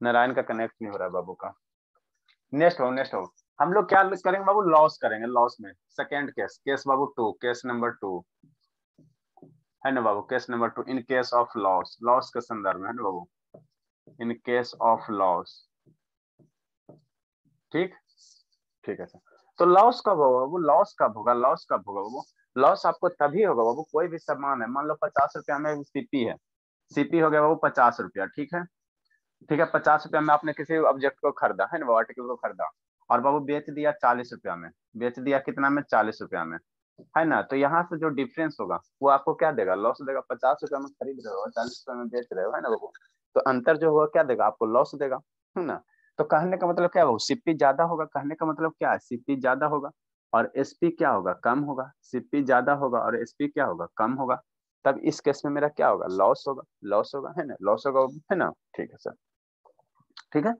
नारायण का कनेक्ट नहीं हो रहा है बाबू का। नेक्स्ट हो नेक्स्ट हो। हम लोग क्या करेंगे बाबू? लॉस करेंगे लॉस में। सेकेंड केस केस बाबू टू केस नंबर टू है ना बाबू? Case number two in case of loss loss के संदर्भ में, है ना बाबू? इन केस ऑफ़ लॉस ठीक? ठीक है सर तो लॉस कब होगा बाबू? लॉस कब होगा? लॉस कब होगा बाबू? लॉस आपको तभी होगा बाबू, कोई भी सामान है। मान लो पचास रुपया में सीपी है। सीपी हो गया बाबू पचास रुपया, ठीक है? ठीक है, पचास रुपया में आपने किसी ऑब्जेक्ट को खरीदा, है ना आर्टिकल को खरीदा, और बाबू बेच दिया चालीस रुपया में, बेच दिया कितना में? चालीस रुपया में, है ना? तो यहाँ से जो डिफरेंस होगा, वो आपको क्या देगा? लॉस देगा, पचास रुपया में खरीद रहे हो, चालीस रुपया में बेच रहे हो, है ना बाबू? तो अंतर जो होगा, क्या देगा? आपको लॉस देगा, है ना? तो कहने का मतलब क्या होगा? सीपी ज़्यादा होगा, कहने का मतलब क्या है? सीपी ज़्यादा होगा, और एसपी क्या होगा? कम होगा सीपी ज़्यादा होगा, और एसपी क्या होगा? कम होगा तब इस केस में मेरा क्या होगा? लॉस होगा। लॉस होगा, है ना? लॉस होगा, है ना? ठीक है सर ठीक है?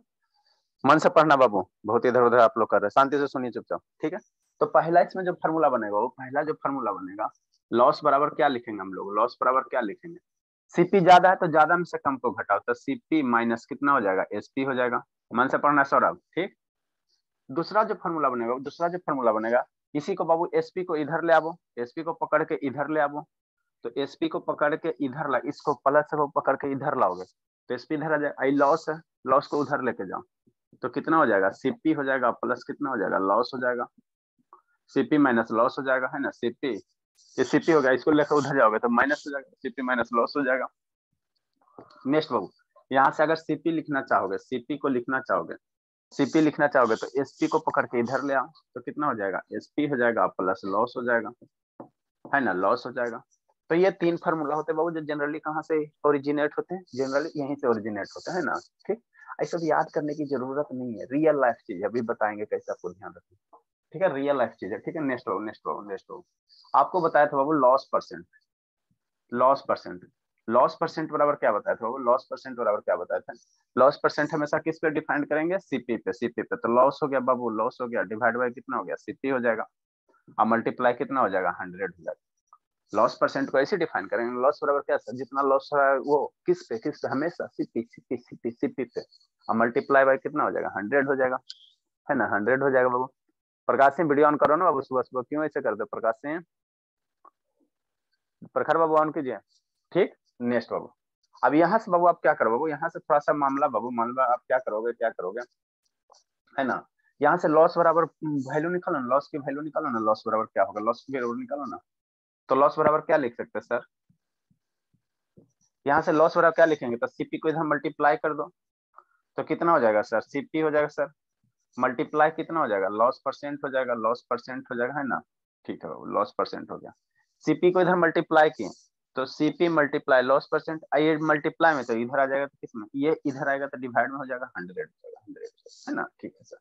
मन से पढ़ना बाबू। बहुत इधर उधर आप लोग कर रहे शांति से सुनिए चुपचाप। ठीक है? तो पहला इसमें जो फॉर्मूला बनेगा, वो पहला जो फॉर्मूला बनेगा लॉस बराबर क्या लिखेंगे हम लोग? लॉस बराबर क्या लिखेंगे? सीपी ज़्यादा है तो ज़्यादा में से कम को घटाओ तो सीपी माइनस कितना हो जाएगा? एसपी हो जाएगा। मन से पढ़ना सौरभ। ठीक? दूसरा जो फॉर्मूला बनेगा, दूसरा जो फॉर्मूला बनेगा, इसी को बाबू एसपी को इधर ले आवो एसपी को पकड़ के इधर ले आवो तो एसपी को पकड़ के इधर ला, इसको प्लस को पकड़ के इधर लाओगे। तो एसपी इधर आ जाएगा आई लॉस है लॉस को उधर लेके जाओ। तो कितना हो जाएगा? सीपी हो जाएगा प्लस कितना हो जाएगा? लॉस हो जाएगा। सीपी माइनस लॉस हो जाएगा, है ना? सीपी ये सीपी हो गया, इसको लेकर उधर जाओगे तो माइनस हो जाएगा सीपी माइनस लॉस हो जाएगा। नेक्स्ट बाबू, यहाँ से अगर सीपी लिखना चाहोगे सीपी को लिखना चाहोगे सीपी लिखना चाहोगे तो एसपी को पकड़ के इधर ले आओ तो कितना हो जाएगा? एसपी हो जाएगा प्लस लॉस हो जाएगा। है ना? लॉस हो जाएगा। तो ये तीन फार्मूला होते हैं बाबू, जो जनरली कहाँ से ओरिजिनेट होते हैं? जनरली यहीं से ओरिजिनेट होते हैं ना? ठीक? ऐसा भी याद करने की ज़रूरत नहीं है। रियल लाइफ चीज़ अभी बताएँगे कैसे आपको ध्यान रखना ठीक है? रियल लाइफ चीज़ है। ठीक है? नेक्स्ट बाबू नेक्स्ट बाबू नेक्स्ट बाबू आपको बताया था बाबू loss percent loss percent loss percent बराबर क्या बताया था बाबू? लॉस परसेंट बराबर क्या बताया था? लॉस परसेंट हमेशा किस पे डिफाइन करेंगे? सीपी पे। सीपी पे। तो लॉस हो गया बाबू लॉस हो गया। डिवाइड बाय कितना हो गया? सीपी हो जाएगा। और मल्टीप्लाई कितना हो जाएगा? हंड्रेड हो जाएगा। लॉस परसेंट को ऐसे डिफाइन करेंगे। लॉस बराबर क्या? सर, जितना लॉस रहा है, वो किस पे? किस पे? हमेशा पे। और मल्टीप्लाई बाय कितना हो जाएगा? हंड्रेड हो जाएगा। है ना? हंड्रेड हो जाएगा, बाबू। प्रकाश सिंह वीडियो ऑन करो ना, बाबू, सुबह सुबह। क्यों ऐसे कर दो प्रकाश सिंह प्रखर बाबू ऑन कीजिए। ठीक? नेक्स्ट बाबू। अब यहाँ से, बाबू, आप क्या करो, बाबू? यहाँ से थोड़ा सा मामला, बाबू, मामला, आप क्या करोगे क्या करोगे? है ना? यहाँ से लॉस बराबर वैल्यू निकालो ना। लॉस की वैल्यू निकालो ना। लॉस बराबर क्या होगा? लॉस की वैल्यू निकालो ना। तो लॉस बराबर क्या लिख सकते हैं सर यहाँ से लॉस बराबर क्या लिखेंगे? तो सीपी को इधर मल्टीप्लाई कर दो। तो कितना हो जाएगा सर सीपी हो जाएगा सर मल्टीप्लाई कितना हो जाएगा? लॉस परसेंट हो जाएगा लॉस परसेंट हो जाएगा, है ना? ठीक है लॉस परसेंट हो गया। सीपी को इधर मल्टीप्लाई किए तो सीपी मल्टीप्लाई लॉस परसेंट ये मल्टीप्लाई में तो इधर आ जाएगा तो किसमें ये इधर आएगा तो डिवाइड में हो जाएगा हंड्रेड हो जाएगा हंड्रेड है ना? ठीक है सर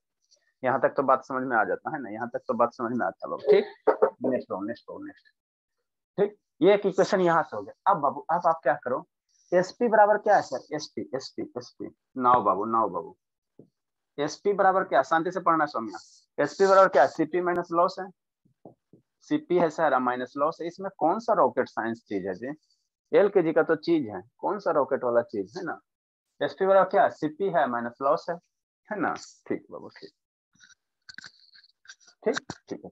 यहाँ तक तो बात समझ में आ जाता, है ना? यहाँ तक तो बात समझ में आता है ठीक? नेक्स्ट नेक्स्ट नेक्स्ट ठीक? ये एक इक्वेशन यहाँ से हो गया। अब बाबू, अब आप क्या करो? एसपी बराबर क्या है सर एसपी एसपी एसपी नाव बाबू नाव बाबू। एसपी बराबर क्या? शांति से पढ़ना सौम्या। एसपी बराबर क्या? सीपी माइनस लॉस है। सीपी है सर माइनस लॉस है। इसमें कौन सा रॉकेट साइंस चीज़ है जी? एल के जी का तो चीज़ है। कौन सा रॉकेट वाला चीज़, है ना? एसपी बराबर क्या? सीपी है माइनस लॉस है। है ना? ठीक बाबू, ठीक। ठीक? ठीक है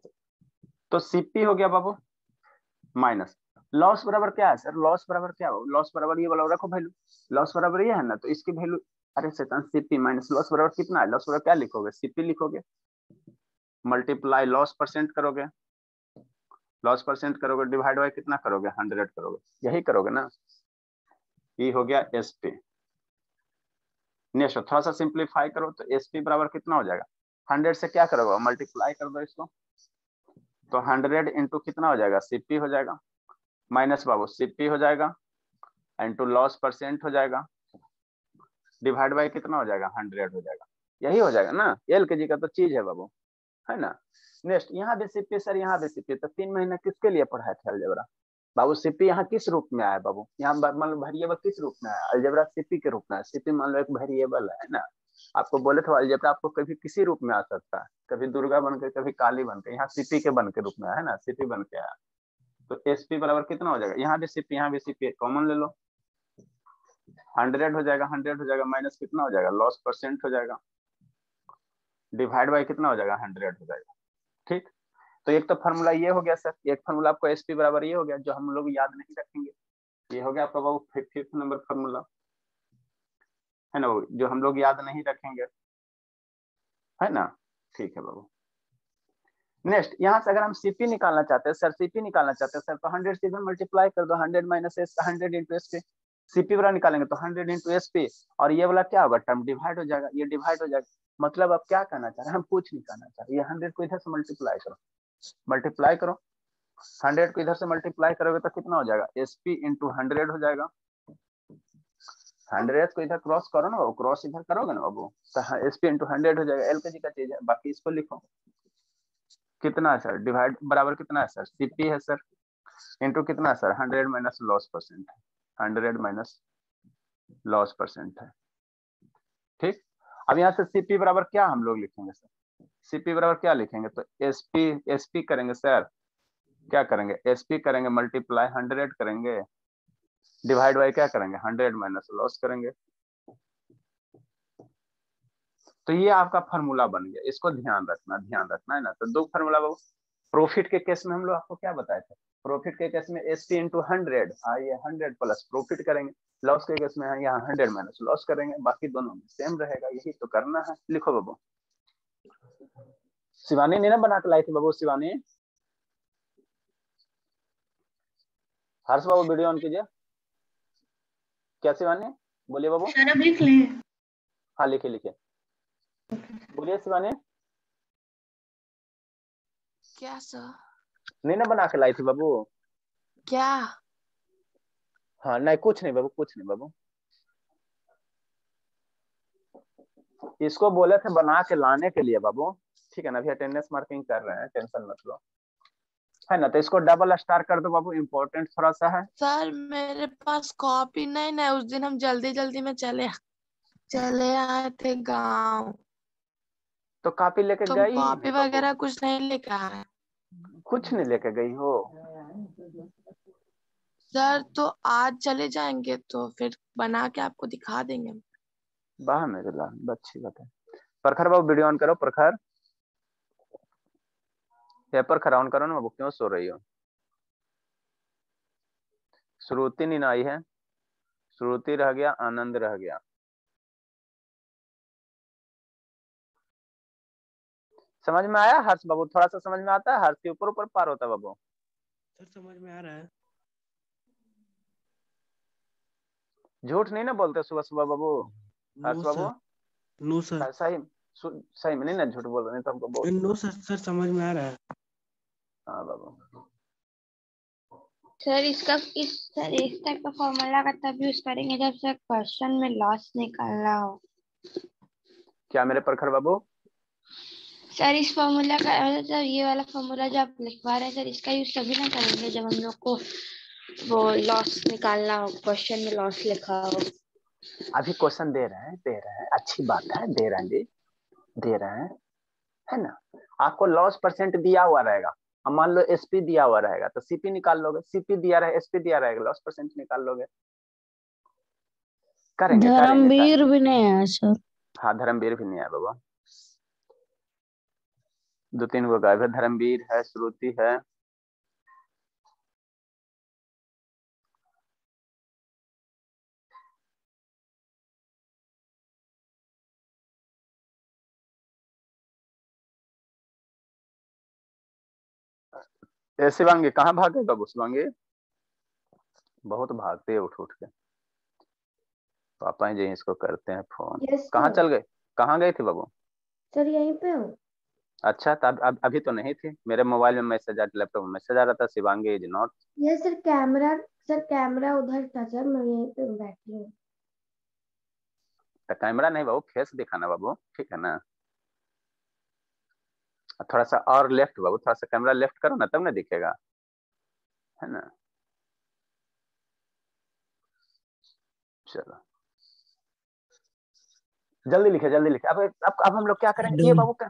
तो सीपी हो गया बाबू। माइनस। लॉस बराबर क्या है? सर, लॉस बराबर क्या हो? लॉस बराबर ये वाला रखो वैल्यू लॉस बराबर ये है ना तो इसकी वैल्यू अरे शैतान सीपी माइनस लॉस बराबर कितना है? लॉस बराबर क्या लिखोगे? सीपी लिखोगे। मल्टीप्लाई लॉस परसेंट करोगे। लॉस परसेंट करोगे डिवाइड बाय कितना करोगे? हंड्रेड करोगे। यही करोगे ना? ये हो गया एस पी नेक्स्ट थोड़ा सा सिंप्लीफाई करो तो एस पी बराबर कितना हो जाएगा? हंड्रेड से क्या करोगे? मल्टीप्लाई कर दो इसको। तो हंड्रेड इंटू कितना हो जाएगा? सीपी हो जाएगा। माइनस बाबू सीपी हो जाएगा। इंटू लॉस परसेंट हो जाएगा। डिवाइड बाय कितना हो जाएगा? हंड्रेड हो जाएगा। यही हो जाएगा ना? एल के जी का तो चीज़ है बाबू। है ना? नेक्स्ट यहाँ भी सीपी सर यहाँ भी सीपी तो तीन महीने किसके लिए पढ़ाए थे अलजेबरा बाबू सीपी यहाँ किस रूप में आया बाबू? यहाँ मान लो वेरिएबल किस रूप में आया? अलजेबरा सीपी के रूप में आया। सीपी मान लो एक वेरिएबल है ना? आपको बोले थे अलजेबरा आपको कभी किसी रूप में आ सकता है। कभी दुर्गा बन के कभी काली बन के यहाँ सीपी के बन के रूप में है ना? सीपी बन के आया। तो एस पी बराबर कितना हो जाएगा? यहाँ भी सीपी यहाँ भी सीपी कॉमन ले लो। हंड्रेड हो जाएगा हंड्रेड हो जाएगा माइनस कितना हो जाएगा? लॉस परसेंट हो जाएगा। डिवाइड बाई कितना हो जाएगा? हंड्रेड हो जाएगा। ठीक? तो एक तो फॉर्मूला ये हो गया सर एक फॉर्मूला आपको एस पी बराबर ये हो गया, जो हम लोग याद नहीं रखेंगे। ये हो गया आपका बाबू फिफ्थ नंबर फॉर्मूला है ना जो हम लोग याद नहीं रखेंगे। है ना? ठीक है बाबू। नेक्स्ट यहाँ से अगर हम सीपी निकालना चाहते हैं सर सीपी निकालना चाहते हैं सर तो हंड्रेड से मल्टीप्लाई कर दो hundred minus S hundred into S P CP वाला निकालेंगे तो हंड्रेड इंटू एस पी और ये वाला क्या होगा? टर्म डिवाइड हो जाएगा, ये डिवाइड हो जाएगा। मतलब आप क्या कहना चाह रहे हैं? हम कुछ नहीं कहना चाह रहे। ये हंड्रेड को इधर से मल्टीप्लाई करो। मल्टीप्लाई करो। हंड्रेड को इधर से मल्टीप्लाई करोगे तो कितना हो जाएगा? एस पी इंटू हंड्रेड हो जाएगा। हंड्रेड को इधर क्रॉस करो ना बाबू क्रॉस इधर करोगे ना बाबू? तो एस पी इंटू हंड्रेड हो जाएगा एलकेजी का चीज़ है, बाकी इसको लिखो। कितना है सर डिवाइड बराबर कितना है सर सीपी है सर इंटू कितना sir hundred minus loss percent है। हंड्रेड माइनस लॉस परसेंट है। ठीक? अब यहाँ से सीपी बराबर क्या हम लोग लिखेंगे सर सीपी बराबर क्या लिखेंगे? तो एसपी एसपी करेंगे सर क्या करेंगे? एसपी करेंगे मल्टीप्लाई हंड्रेड करेंगे। डिवाइड बाई क्या करेंगे? हंड्रेड माइनस लॉस करेंगे। तो ये आपका फॉर्मूला बन गया। इसको ध्यान रखना ध्यान रखना है ना। तो दो फॉर्मूला प्रॉफिट के केस में हम लोग आपको क्या बताए थे? प्रॉफिट के केस में एस टी इंटू हंड्रेड ये हंड्रेड प्लस प्रॉफिट करेंगे। लॉस के केस में यहाँ हंड्रेड माइनस लॉस करेंगे। बाकी दोनों में सेम रहेगा, यही तो करना है। लिखो बाबू। शिवानी ने ना बना के लाई थी बाबू, शिवानी? हर्ष बाबू वीडियो ऑन कीजिए। क्या शिवानी बोलिए बाबू। सर लिख ले। हाँ लिखे लिखे बोलिए शिवानी। क्या सर नहीं ना बना के लाई थी बाबू। क्या? हाँ नहीं कुछ नहीं बाबू कुछ नहीं बाबू। इसको बोले थे बना के लाने के लिए बाबू। ठीक है ना अभी अटेंडेंस मार्किंग कर रहे हैं टेंशन मत लो। है ना तो इसको डबल स्टार कर दो बाबू इम्पोर्टेंट थोड़ा सा है। सर मेरे पास कॉपी नहीं ना उस दिन हम जल्दी जल्दी में चले चले आए थे गाँव। तो कॉपी लेके तो गई? कॉपी वगैरह कुछ नहीं लेके आए। कुछ नहीं लेके गई हो? सर तो आज चले जाएँगे तो फिर बना के आपको दिखा देंगे। वाह मेरे लाल अच्छी बात है। प्रखर बाबू वीडियो ऑन करो प्रखर। पेपर खरा करो ना बाबू क्यों सो रही हो? श्रुति नहीं आई है। श्रुति रह गया आनंद रह गया। समझ में आया? हर्ष बाबू थोड़ा सा समझ में आता है? हर्ष के ऊपर ऊपर पार होता है बाबू। सर समझ में आ रहा है। झूठ नहीं ना बोलते सुबह सुबह बाबू? हर्ष बाबू? No sir. सही सही में नहीं ना झूठ बोल रहे तो हमको बोल। नो सर सर समझ में आ रहा है। हाँ बाबू। सर इसका इस सर इस टाइप का फॉर्मूला का तब यूज़ करेंगे जब सर क्वेश्चन में लॉस निकालना हो। क्या मेरे प्रखर बाबू? सर इस फॉर्मूला का मतलब सर ये वाला फॉर्मूला जो आप लिखवा रहे हैं सर इसका यूज़ तभी ना करेंगे जब हम लोग को वो लॉस निकालना हो क्वेश्चन में लॉस लिखा हो। अभी क्वेश्चन दे रहे हैं दे रहे हैं। अच्छी बात है दे रहे हैं जी। दे रहे हैं। है ना? आपको लॉस परसेंट दिया हुआ रहेगा। अब मान लो एसपी दिया हुआ रहेगा तो सीपी निकाल लोगे सीपी दिया रहे एसपी दिया रहेगा लॉस परसेंट निकाल लोगे। करेंगे धर्मवीर भी नहीं है सर। हाँ धर्मवीर भी नहीं है बाबा। दो तीन गो गायब है धर्मवीर है श्रुति है। ए शिवांगी कहाँ भागे बाबू शिवांगी बहुत भागते हैं उठ उठ के। पापा जी इसको करते हैं फ़ोन। यस कहाँ चल गए? कहाँ गए थे बाबू? सर यहीं पे हूँ। अच्छा तो अब, अब अभी तो नहीं थी। मेरे मोबाइल में मैसेज आ लैपटॉप में मैसेज आ रहा था शिवांगी इज़ नॉट। ये सर कैमरा सर कैमरा उधर था सर मैं यहीं पे बैठी हूँ। तो कैमरा नहीं बाबू फेस दिखाना बाबू ठीक है ना? थोड़ा सा और लेफ़्ट बाबू थोड़ा सा कैमरा लेफ़्ट करो ना तब ना दिखेगा। है ना? चलो। जल्दी लिखे जल्दी लिखे। अब अब अब हम लोग क्या करेंगे? ये बाबू का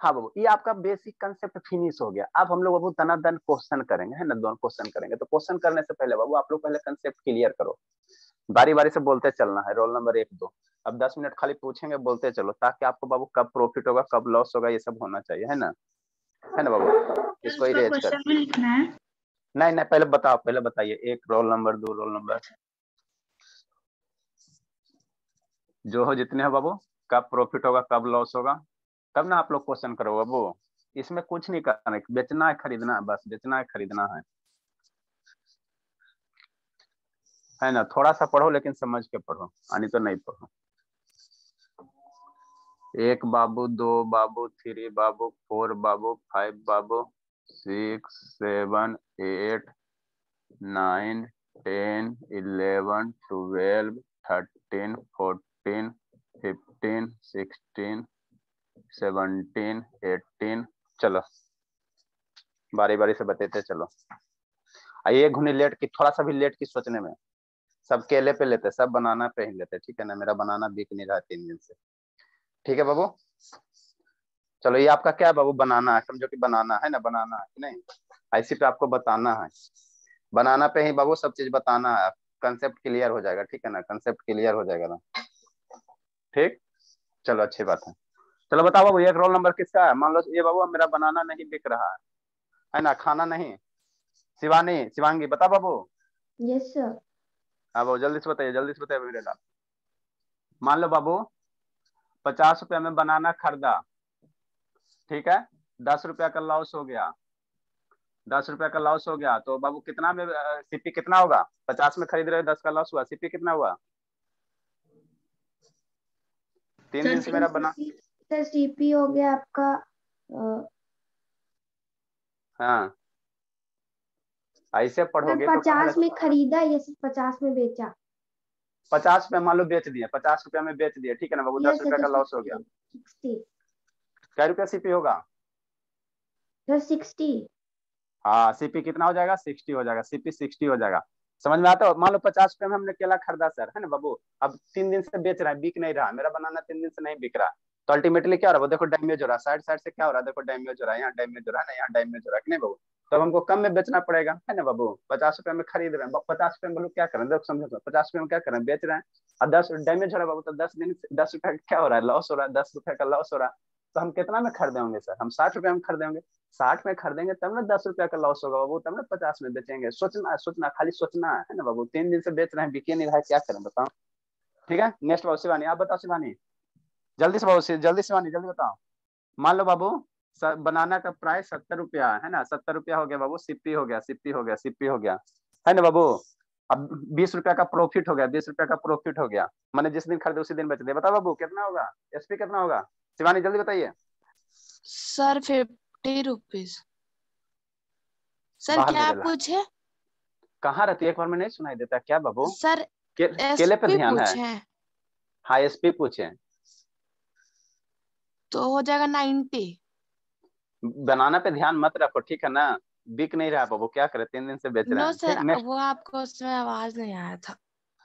हाँ बाबू ये आपका बेसिक कंसेप्ट फिनिश हो गया। अब हम लोग बाबू तनादन क्वेश्चन करेंगे है ना? दोनों क्वेश्चन करेंगे। तो क्वेश्चन करने से पहले बाबू आप लोग पहले कंसेप्ट क्लियर करो। बारी बारी से बोलते चलना है रोल नंबर एक दो। अब दस मिनट खाली पूछेंगे बोलते चलो ताकि आपको बाबू कब प्रॉफिट होगा कब लॉस होगा ये सब होना चाहिए है ना? है ना बाबू? इसको इरेज कर। नहीं नहीं पहले बताओ पहले बताइए एक रोल नंबर दो रोल नंबर जो हो जितने हो बाबू कब प्रॉफिट होगा कब लॉस होगा तब ना आप लोग क्वेश्चन करो बाबू। इसमें कुछ नहीं करना बेचना है खरीदना है बस बेचना है खरीदना है। है ना थोड़ा सा पढ़ो लेकिन समझ के पढ़ो यानी तो नहीं पढ़ो। एक बाबू, दो बाबू थ्री बाबू फोर बाबू फाइव बाबू six seven eight nine ten eleven twelve thirteen fourteen fifteen sixteen seventeen eighteen चलो बारी बारी से बताते चलो। आइए घुनी लेट की, थोड़ा सा भी लेट की सोचने में। सब केले पे लेते, सब बनाना पे ही लेते, ठीक है ना? मेरा बनाना बिक नहीं रहा तीन दिन से। ठीक है बाबू? चलो, ये आपका क्या है बाबू? बनाना है, समझो कि बनाना है ना? बनाना है नहीं? ऐसी पे आपको बताना है। बनाना पे ही बाबू सब चीज़ बताना है। कंसेप्ट क्लियर हो जाएगा, ठीक है ना? कंसेप्ट क्लियर हो जाएगा ना? ठीक? चलो, अच्छी बात है। चलो, बताओ बाबू, एक रोल नंबर किसका है? मान लो ये बाबू, मेरा बनाना नहीं बिक रहा है। है ना? खाना नहीं? शिवानी, शिवांगी, बता बाबू। यस सर हाँ बाबू जल्दी से बताइए जल्दी से बताइए मेरे लाल मान लो बाबू पचास रुपया में बनाना खरीदा ठीक है? दस रुपया का लॉस हो गया। दस रुपया का लॉस हो गया तो बाबू कितना में सीपी कितना होगा? पचास में खरीद रहे दस का लॉस हुआ सीपी कितना हुआ? तीन दिन से मेरा बना सीपी हो गया आपका हाँ। ऐसे पढ़ोगे तो पचास में खरीदा या सिर्फ़ पचास में बेचा। पचास रुपया मान लो बेच दिए पचास रुपया में बेच दिए ठीक है ना बाबू? दस रुपया का लॉस हो गया। क्या रुपया सीपी होगा? सिक्सटी हाँ सीपी कितना हो जाएगा? सिक्सटी हो जाएगा। सीपी सिक्सटी हो जाएगा। समझ में आता है? मान लो पचास रुपए में हमने केला खरीदा सर। है ना बाबू? अब तीन दिन से बेच रहा है बिक नहीं रहा। मेरा बनाना तीन दिन से नहीं बिक रहा। तो अल्टीमेटली क्या हो रहा है? देखो डैमेज हो रहा है। साइड साइड से क्या हो रहा है? देखो डैमेज हो रहा है यहाँ डैमेज हो रहा है ना यहाँ डैमेज हो रहा है। नहीं बाबू? तब हमको कम में बेचना पड़ेगा, है ना बाबू? पचास रुपए में खरीद रहे हैं पचास रुपए में लोग क्या करें? देखो, समझो पचास रुपए में क्या करें? बेच रहे हैं, और दस डैमेज हो रहा है बाबू तो दस दिन दस रुपए का क्या हो रहा है? लॉस हो रहा है, दस रुपए का लॉस हो रहा है तो हम कितना में खरीदे होंगे सर? हम साठ रुपए में खरीदे होंगे। साठ में खरीदेंगे, तब ना दस रुपया का लॉस होगा बाबू, तब ना पचास में बेचेंगे। सोचना सोचना, खाली सोचना, है ना बाबू? तीन दिन से बेच रहे हैं, बिके नहीं रहा है क्या करें बताओ? ठीक है? नेक्स्ट बाबू, शिवानी, आप बताओ शिवानी। जल्दी से बाबू, जल्दी शिवानी, जल्दी बताओ। मान लो बाबू बनाना का प्राइस सत्तर रुपया है ना? सत्तर रुपया हो गया बाबू सिप्पी हो गया सिप्पी हो गया सिप्पी हो गया। है ना बाबू? अब बीस रुपया का प्रॉफिट हो गया बीस रुपया का प्रॉफिट हो गया। मैंने जिस दिन खरीदे उसी दिन बेच दिया। बताओ बाबू कितना होगा? एसपी कितना होगा? शिवानी जल्दी बताइए। सर फिफ्टी रुपीज़ सर क्या। पूछे? कहाँ रहती है? एक बार में नहीं सुनाई देता क्या बाबू? सर के, केले पे ध्यान है। हाँ एसपी पूछे। तो हो जाएगा नाइन्टी बनाना पे ध्यान मत रखो ठीक है ना? बिक नहीं रहा बाबू क्या करे? तीन दिन से बेच रहे हैं। सर वो आपको उसमें आवाज़ नहीं आया था।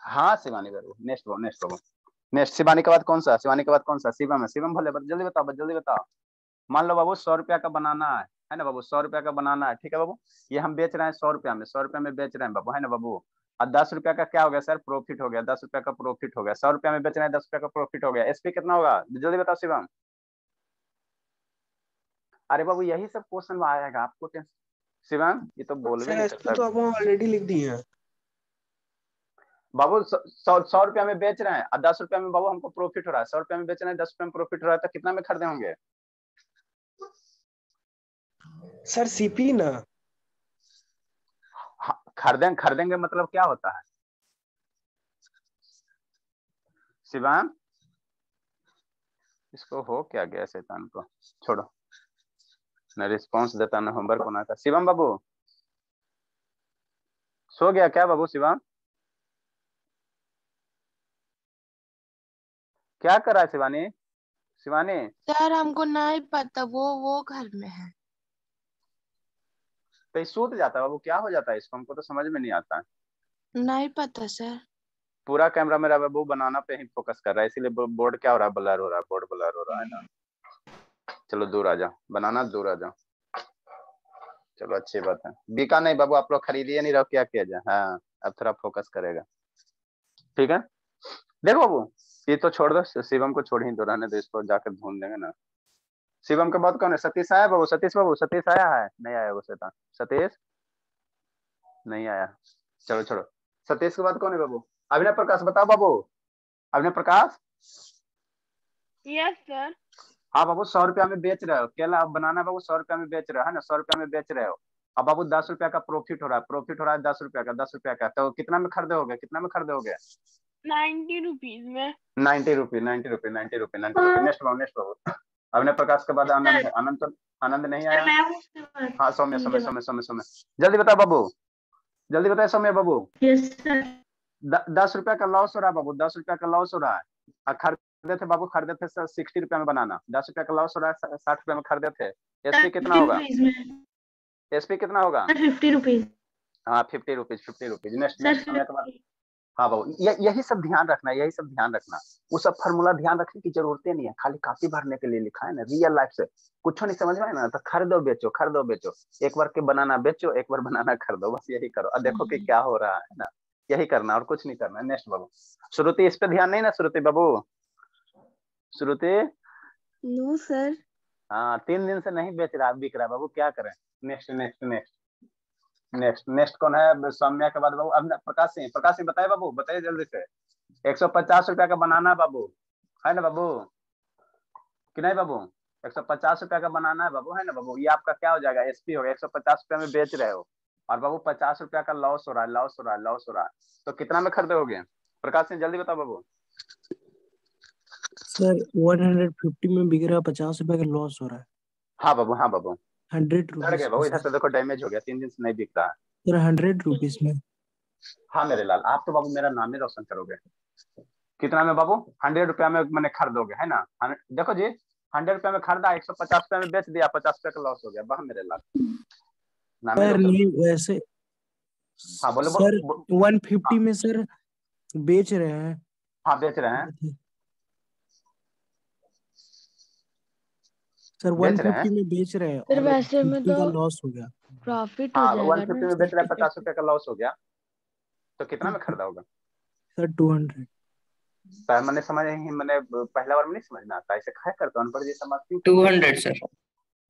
हाँ शिवानी बाबू नेक्स्ट बाबू नेक्स्ट बाबू। नेक्स्ट शिवानी के बाद कौन सा? शिवानी के बाद कौन सा? शिवम है शिवम भले जल्दी बताओ बत- जल्दी बताओ। मान लो बाबू सौ रुपया का बनाना है है ना बाबू? सौ रुपया का बनाना है ठीक है बाबू? ये हम बेच रहे हैं सौ रुपया में सौ रुपया में बेच रहे हैं बाबू है ना बाबू? और दस रुपया का क्या हो गया सर? प्रॉफिट हो गया दस रुपया का प्रॉफिट हो गया सौ रुपया में बेच रहे हैं दस रुपया का प्रॉफिट हो गया। एसपी कितना होगा? जल्दी बताओ शिवम। अरे बाबू यही सब क्वेश्चन में आएगा आपको शिवम ये तो बोल भी सर नहीं तो ऑलरेडी लिख दिए हैं। बाबू सौ- सौ रुपया में बेच रहे हैं। और दस रुपया में बाबू हमको प्रॉफिट हो रहा है। सौ रुपया में बेच रहे हैं दस रुपया में प्रॉफिट हो रहा है तो कितना में खरीदे होंगे? सर सीपी ना। हाँ, खरीदें खरीदेंगे मतलब क्या होता है? शिवाम इसको हो क्या गया शैतान को? छोड़ो। न रिस्पॉन्स देता न होमवर्क बनाता शिवम बाबू सो गया क्या बाबू शिवम? क्या कर रहा है शिवानी? शिवानी? सर हमको नहीं पता वो वो घर में है। तो ये सूत जाता है बाबू क्या हो जाता है इसको? हमको तो समझ में नहीं आता। नहीं पता सर। पूरा कैमरा मेरा बाबू बनाना पे ही फोकस कर रहा है इसीलिए बोर्ड क्या हो रहा है ब्लर हो रहा है बोर्ड ब्लर हो रहा है ना। चलो दूर आ जाओ बनाना दूर आ जाओ चलो, अच्छी बात है। बिका नहीं बाबू, आप लोग खरीदिए नहीं रहो, क्या किया जाए? हाँ अब थोड़ा फोकस करेगा। ठीक है? देखो बाबू, ये तो छोड़ दो, शिवम को छोड़ ही दो रहने दो, इसको जाकर ढूंढ देंगे ना। शिवम के बाद कौन है? सतीश आया बाबू? सतीश बाबू, सतीश आया है? नहीं आया वो शैतान। सतीश? नहीं आया। चलो, छोड़ो। सतीश के बाद कौन है बाबू? अभिनव प्रकाश, बताओ बाबू। अभिनव प्रकाश? यस सर हाँ बाबू सौ रुपया में बेच रहे हो। केला बनाना बाबू सौ रुपया में बेच रहे हो है ना? सौ रुपया में बेच रहे हो। अब बाबू दस रुपया का प्रॉफिट हो रहा है। प्रॉफिट हो रहा है दस रुपया का दस रुपया का। तो कितना में खरीदे होगे? कितना में खरीदे होगे? नाइन्टी रुपीज़ में। Ninety rupee ninety rupee ninety rupee ninety next बाबू नेक्स्ट बाबू। अभिनव प्रकाश के बाद आनंद आनंद तो आनंद नहीं आया? हाँ सौम्य सौम्य सौम्य सौम्य सौम्य। जल्दी बताओ बाबू। जल्दी बताए सौम्य बाबू। यस सर दस रुपया का लॉस हो रहा है बाबू दस रुपया का लॉस हो रहा है। और खरीदे थे बाबू खरीदे थे सर सिक्सटी रुपया में बनाना। दस रुपया का लॉस हो रहा है साठ रुपया में खरीदे थे। एसपी कितना होगा? एसपी कितना होगा? फिफ्टी रुपीज़ हाँ fifty rupees fifty rupees next हाँ बाबू यही सब ध्यान रखना यही सब ध्यान रखना। वो सब फार्मूला ध्यान रखने की जरूरतें नहीं है। खाली कापी भरने के लिए लिखा है ना रियल लाइफ से। कुछ नहीं समझ में ना? तो खरीदो बेचो खरीदो बेचो। एक बार के बनाना बेचो एक बार बनाना खरीदो। बस यही करो। और देखो कि क्या हो रहा है ना। यही करना और कुछ नहीं करना। नेक्स्ट बाबू। श्रुति इस पे ध्यान नहीं ना श्रुति बाबू? श्रुति? No sir. हाँ तीन दिन से नहीं बेच रहा बिक रहा बाबू क्या करें? Next next next next next कौन है? सौम्या के बाद बाबू अब प्रकाश सिंह प्रकाश सिंह बताइए बाबू बताइए जल्दी से। एक सौ पचास रुपया का बनाना है बाबू है ना बाबू? कि नहीं बाबू? एक सौ पचास रुपया का बनाना है बाबू है ना बाबू? ये आपका क्या हो जाएगा? एसपी होगा एक सौ पचास रुपया में बेच रहे हो और बाबू पचास रुपया का लॉस हो रहा है लॉस हो रहा है लॉस हो रहा है। तो कितना में खरीदे होगे? प्रकाश सिंह जल्दी बताओ बाबू। सर 150 में बिक रहा है पचास रुपए का लॉस हो रहा है। हाँ बाबू हाँ बाबू। हंड्रेड बाबू इधर से देखो डैमेज हो गया तीन दिन से नहीं बिक रहा है सर हंड्रेड रुपीज़ में। हाँ मेरे लाल आप तो बाबू मेरा नाम ही रोशन करोगे। कितना में बाबू? हंड्रेड रुपया में मैंने खरीदोगे है ना? देखो जी हंड्रेड रुपया में खरीदा एक सौ पचास रुपया में बेच दिया पचास रुपया का लॉस हो गया वाह मेरे लाल। सर नहीं वैसे हाँ बोलो सर बोलो 150 में सर बेच रहे हैं। हाँ बेच रहे हैं। सर बेच रहे 150 में बेच रहे हैं फिर वैसे में तो लॉस हो गया। प्रॉफिट हो हाँ जाएगा वन फिफ्टी ना में बेच रहा है 60 पचास रुपया का लॉस हो गया। तो कितना में खरीदा होगा? सर 200 तो मैंने समझ नहीं मैंने पहला बार में नहीं समझना आता। ऐसे खाया करता अनपढ़ जैसा बात क्यों टू हंड्रेड सर।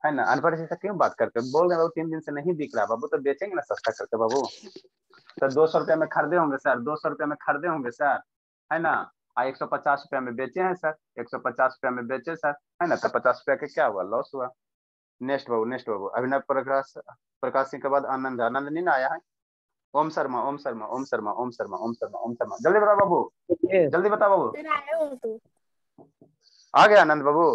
है ना? अनपढ़ जैसा क्यों बात करते हो? बोल रहे हो तीन दिन से नहीं बिक रहा। बाबू तो बेचेंगे ना सस्ता करके बाबू? तो दो सौ रुपया में खरीदे होंगे सर। दो सौ रुपया में खरीदे होंगे सर। है ना? आ एक सौ पचास रुपया में बेचे हैं सर। एक सौ पचास रुपया में बेचे सर। है ना? तो पचास रुपया का क्या हुआ? लॉस हुआ। नेक्स्ट बाबू नेक्स्ट बाबू अभिनव प्रकाश प्रकाश सिंह के बाद आनंद आनंद नहीं ना आया है? ओम शर्मा ओम शर्मा ओम शर्मा ओम शर्मा ओम शर्मा ओम शर्मा। जल्दी बताओ बाबू जल्दी बताओ बाबू आ गया आनंद बाबू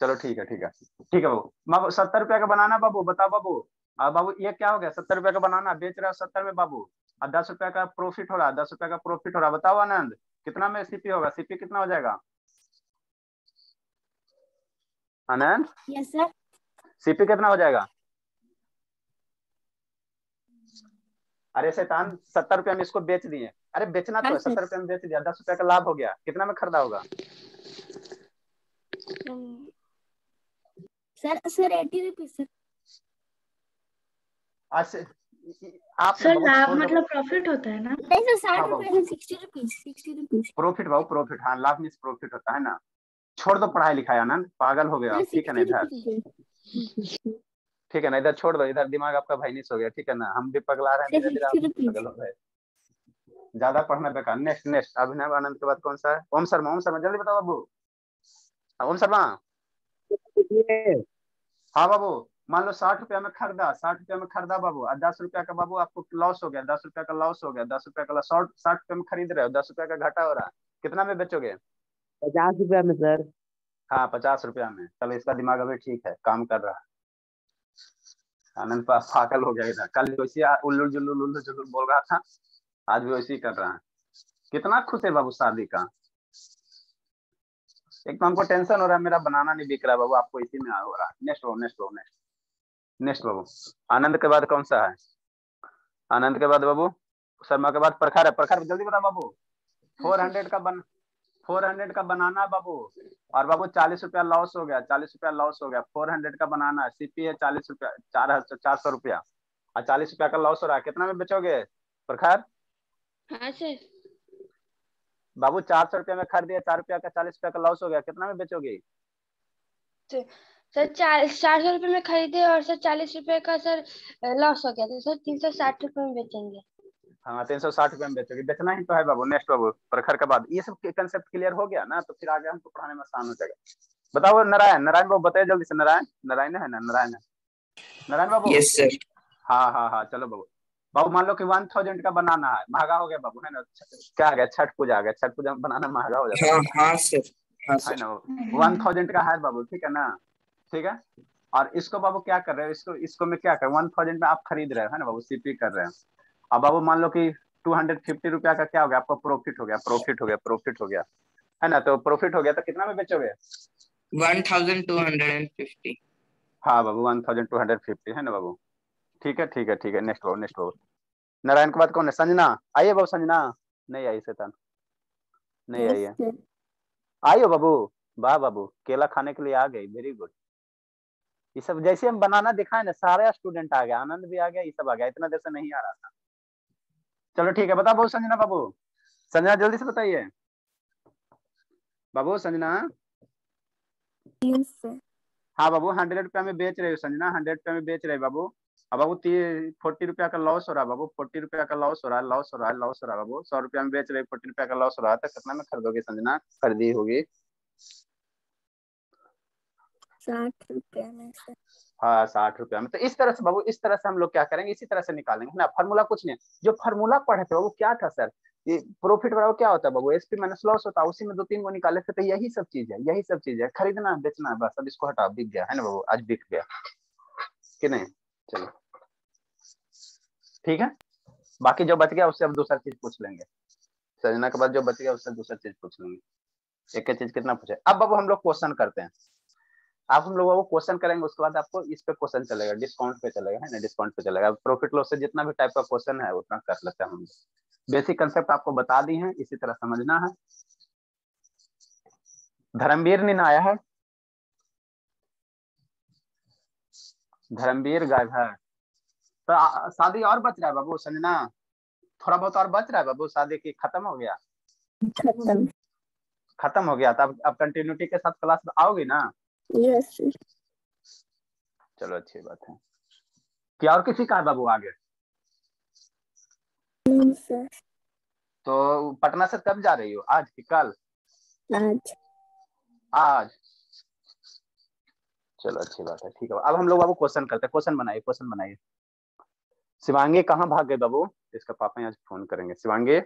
चलो ठीक है ठीक है। ठीक है बाबू बाबू सत्तर रुपया का बनाना बाबू बताओ बाबू बाबू ये क्या हो गया? सत्तर रुपया का बनाना बेच रहे हो सत्तर में बाबू। और दस रुपया का प्रॉफिट हो रहा है दस रुपया का प्रॉफिट हो रहा है बताओ आनंद कितना में सीपी होगा? सीपी कितना हो जाएगा? आनंद? यस सर सीपी कितना हो जाएगा? अरे शैतान सत्तर रुपया में इसको बेच दिए। अरे बेचना तो। सत्तर रुपया में बेच दिया दस रुपया का लाभ हो गया। कितना में खरीदा होगा? Sir sir eighty rupees sir आप सर लाभ मतलब प्रॉफिट होता है ना? नहीं सर साठ हाँ, रुपए में sixty rupees sixty rupees profit भाव प्रॉफिट हाँ लाभ मीन्स प्रॉफिट होता है ना। छोड़ दो पढ़ाई लिखाई आनंद। पागल हो गया ठीक है ना इधर? ठीक है ना इधर छोड़ दो। इधर दिमाग आपका भाईनिस हो गया। ठीक है ना? हम भी पगला रहे हैं धीरे धीरे आप भी 50 रुपीस। पागल हो गए। ज़्यादा पढ़ना बेकार नेक्स्ट नेक्स्ट अभिनव आनंद के बाद कौन सा है? ओम शर्मा ओम शर्मा। जल्दी बताओ बाबू। ओम शर्मा। हाँ बाबू। मान लो साठ रुपया में खरीदा साठ रुपया में खरीदा बाबू और दस रुपया का बाबू आपको लॉस हो गया दस रुपया का लॉस हो गया दस रुपया का साठ साठ रुपया में खरीद रहे हो दस रुपया का घाटा हो रहा है कितना में बेचोगे? पचास रुपया में सर। हाँ पचास रुपया में। चलो इसका दिमाग अभी ठीक है काम कर रहा है। आनंद पागल हो गया इधर। कल वैसे उल्लू जुल्लू उल्लू जुल्लू बोल रहा था आज भी वैसे ही कर रहा है। कितना खुश है बाबू शादी का। एक तो हमको टेंशन हो रहा है मेरा बनाना नहीं बिक रहा है बाबू आपको इसी में हो रहा है। नेक्स्ट बाबू नेक्स्ट बाबू नेक्स्ट नेक्स्ट बाबू। आनंद के बाद कौन सा है? आनंद के बाद बाबू शर्मा के बाद प्रखर है। प्रखर जल्दी बता बाबू। फोर हंड्रेड का बन फोर हंड्रेड का बनाना है बाबू। और बाबू चालीस रुपया लॉस हो गया चालीस रुपया लॉस हो गया। फोर हंड्रेड का बनाना है। सीपी है चालीस रुपया चार हज़ार चार सौ रुपया। और चालीस रुपया का लॉस हो रहा है। कितना में बेचोगे? प्रखर? हाँ बाबू चार सौ रुपया में खरीदिए चार रुपया का चालीस रुपया का लॉस हो गया। कितना में बेचोगे? सर चार चार सौ रुपये में खरीदे और सर चालीस रुपए का सर लॉस हो गया था। सर तीन सौ साठ रुपए में बेचेंगे। हाँ तीन सौ साठ रुपये में बेचोगे। बेचना ही तो है बाबू नेक्स्ट बाबू प्रखर के बाद। ये सब कंसेप्ट क्लियर हो गया ना तो फिर आगे हमको पढ़ाने में आसान हो जाएगा। बताओ नारायण नारायण बाबू बताइए जल्दी से। नारायण नारायण है ना? नारायण है। नारायण बाबू? यस सर हाँ हाँ हाँ चलो बाबू। बाबू मान लो कि वन थाउज़ेंड का बनाना है। महँगा हो गया बाबू है ना? क्या आ गया? छठ पूजा आ गया। छठ पूजा में बनाना महँगा हो जाता हाँ। है हाँ सर हाँ ना वन थाउज़ेंड का है बाबू ठीक है ना? ठीक है? और इसको बाबू क्या कर रहे हो? इसको इसको में क्या कर? वन थाउज़ेंड में आप खरीद रहे हो है ना बाबू? सीपी कर रहे हो। अब बाबू मान लो कि टू हंड्रेड फिफ्टी रुपया का क्या हो गया? आपका प्रॉफिट हो गया प्रॉफिट हो गया प्रॉफिट हो गया। है ना? तो प्रॉफिट हो गया तो कितना में बेचोगे? One thousand two hundred and fifty हाँ बाबू one thousand two hundred fifty है ना बाबू? ठीक है ठीक है ठीक है। नेक्स्ट बाबू नेक्स्ट बाबू। नारायण के बाद कौन है? संजना। आइए बाबू संजना। नहीं आई शैतान। नहीं आई है। आइयो बाबू। वाह बाबू केला खाने के लिए आ गई। वेरी गुड ये सब जैसे हम बनाना दिखाए ना सारे स्टूडेंट आ गया आनंद भी आ गया ये सब आ गया। इतना देर से नहीं आ रहा था। चलो ठीक है बताओ बाबू संजना बाबू। संजना जल्दी से बताइए। बाबू संजना। हाँ बाबू हंड्रेड रुपया में बेच रहे हो संजना हंड्रेड रुपया में बेच रहे बाबू। अब बाबू फोर्टी रुपया का लॉस हो रहा है बाबू फोर्टी रुपया का लॉस हो रहा है लॉस हो रहा है लॉस हो रहा है बाबू। सौ रुपया में बेच रहे फोर्टी रुपया का लॉस हो रहा है तो कितना में खरीदोगे संजना? खरीदी होगी। साठ रुपया में हाँ साठ रुपया में। तो इस तरह से बाबू, इस तरह से हम लोग क्या करेंगे? इसी तरह से निकालेंगे। ना? फॉर्मूला कुछ नहीं जो फॉर्मूला पढ़े थे वो क्या था सर ये प्रॉफिट बराबर क्या होता है बाबू? एसपी माइनस लॉस होता है। उसी में दो तीन को निकाले थे तो यही सब चीज़ है, यही सब चीज़ है। खरीदना, बेचना बस। अब इसको हटा बिक गया। है ना बाबू? आज बिक गया। कि नहीं? चलो। ठीक है? बाकी जो बच गया, उससे अब दूसरा चीज़ पूछ लेंगे। सजना के बाद जो बच गया, उससे दूसरा चीज़ पूछ लेंगे। एक एक चीज़ कितना पूछे? अब बाबू हम लोग क्वेश्चन करते हैं। आप हम लोगों को क्वेश्चन करेंगे उसके बाद आपको इस पे क्वेश्चन चलेगा डिस्काउंट पे चलेगा है ना डिस्काउंट पे चलेगा। प्रॉफिट लॉस से जितना भी टाइप का क्वेश्चन है उतना कर लेते हैं हम बेसिक कंसेप्ट आपको बता दी है इसी तरह समझना है। धर्मवीर नीन आया है। धर्मवीर गायब है। तो शादी और बच रहा है बाबू संजना थोड़ा बहुत और बच रहा है बाबू शादी की खत्म हो गया? खत्म। खत्म हो गया तो अब कंटिन्यूटी के साथ क्लास आओगी ना? यस चलो अच्छी बात है। क्या और किसी का है बाबू आगे? सर तो पटना से कब जा रही हो? आज की कल? आज। आज? चलो अच्छी बात है ठीक है। अब हम लोग बाबू क्वेश्चन करते हैं। क्वेश्चन बनाइए क्वेश्चन बनाइए। शिवांगी कहाँ भाग गए बाबू? इसका पापा आज फ़ोन करेंगे। शिवांगी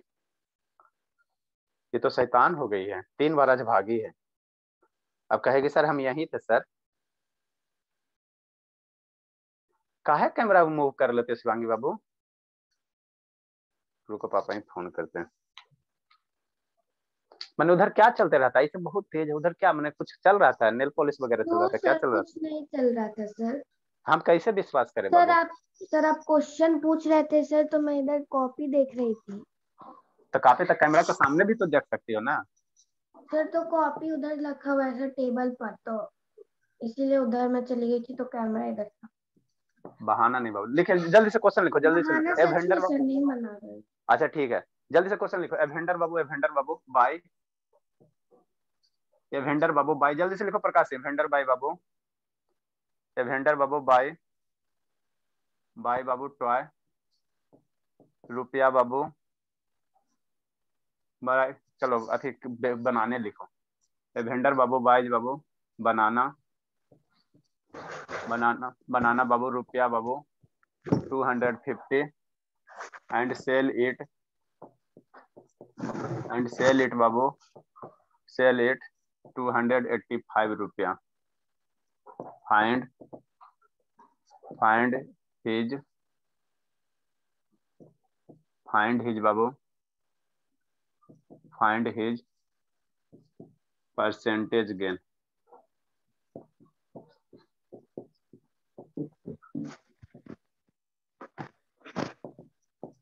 ये तो शैतान हो गई है। तीन बार आज भागी है। अब कहेगी सर हम यहीं थे सर। काहे कैमरा मूव कर लेते शिवांगी बाबू? रुको पापा ही फ़ोन करते हैं। मैंने उधर क्या चलते रहता? है इसे बहुत तेज है। उधर क्या? मैंने कुछ चल रहा था? नेल पॉलिश वगैरह चल रहा था? क्या चल रहा कुछ नहीं चल रहा था सर। हम कैसे विश्वास करें सर आप सर आप क्वेश्चन पूछ रहे थे सर तो मैं इधर कॉपी देख रही थी। तो काफ़ी तक कैमरा के सामने भी तो देख सकती हो ना? सर तो कॉपी उधर रखा हुआ है सर टेबल पर तो इसीलिए उधर मैं चली गई थी तो कैमरा इधर था। बहाना नहीं बाबू। लिखे जल्दी से क्वेश्चन लिखो जल्दी से एवेंडर बाबू। अच्छा ठीक है। जल्दी से क्वेश्चन लिखो। एवेंडर बाबू एवेंडर बाबू बाय एवेंडर बाबू बाय जल्दी से लिखो प्रकाश एवेंडर बाय बाबू। एवेंडर बाबू बाय बाय बाबू टॉय रुपया बाबू। बाय चलो अति बनाने लिखो। भेंडर बाबू बायज बाबू, बनाना। बनाना बनाना बाबू, रुपया बाबू two hundred fifty and sell it and sell it Babu sell it two hundred eighty five रुपया। Find find his find his बाबू। Find his percentage gain.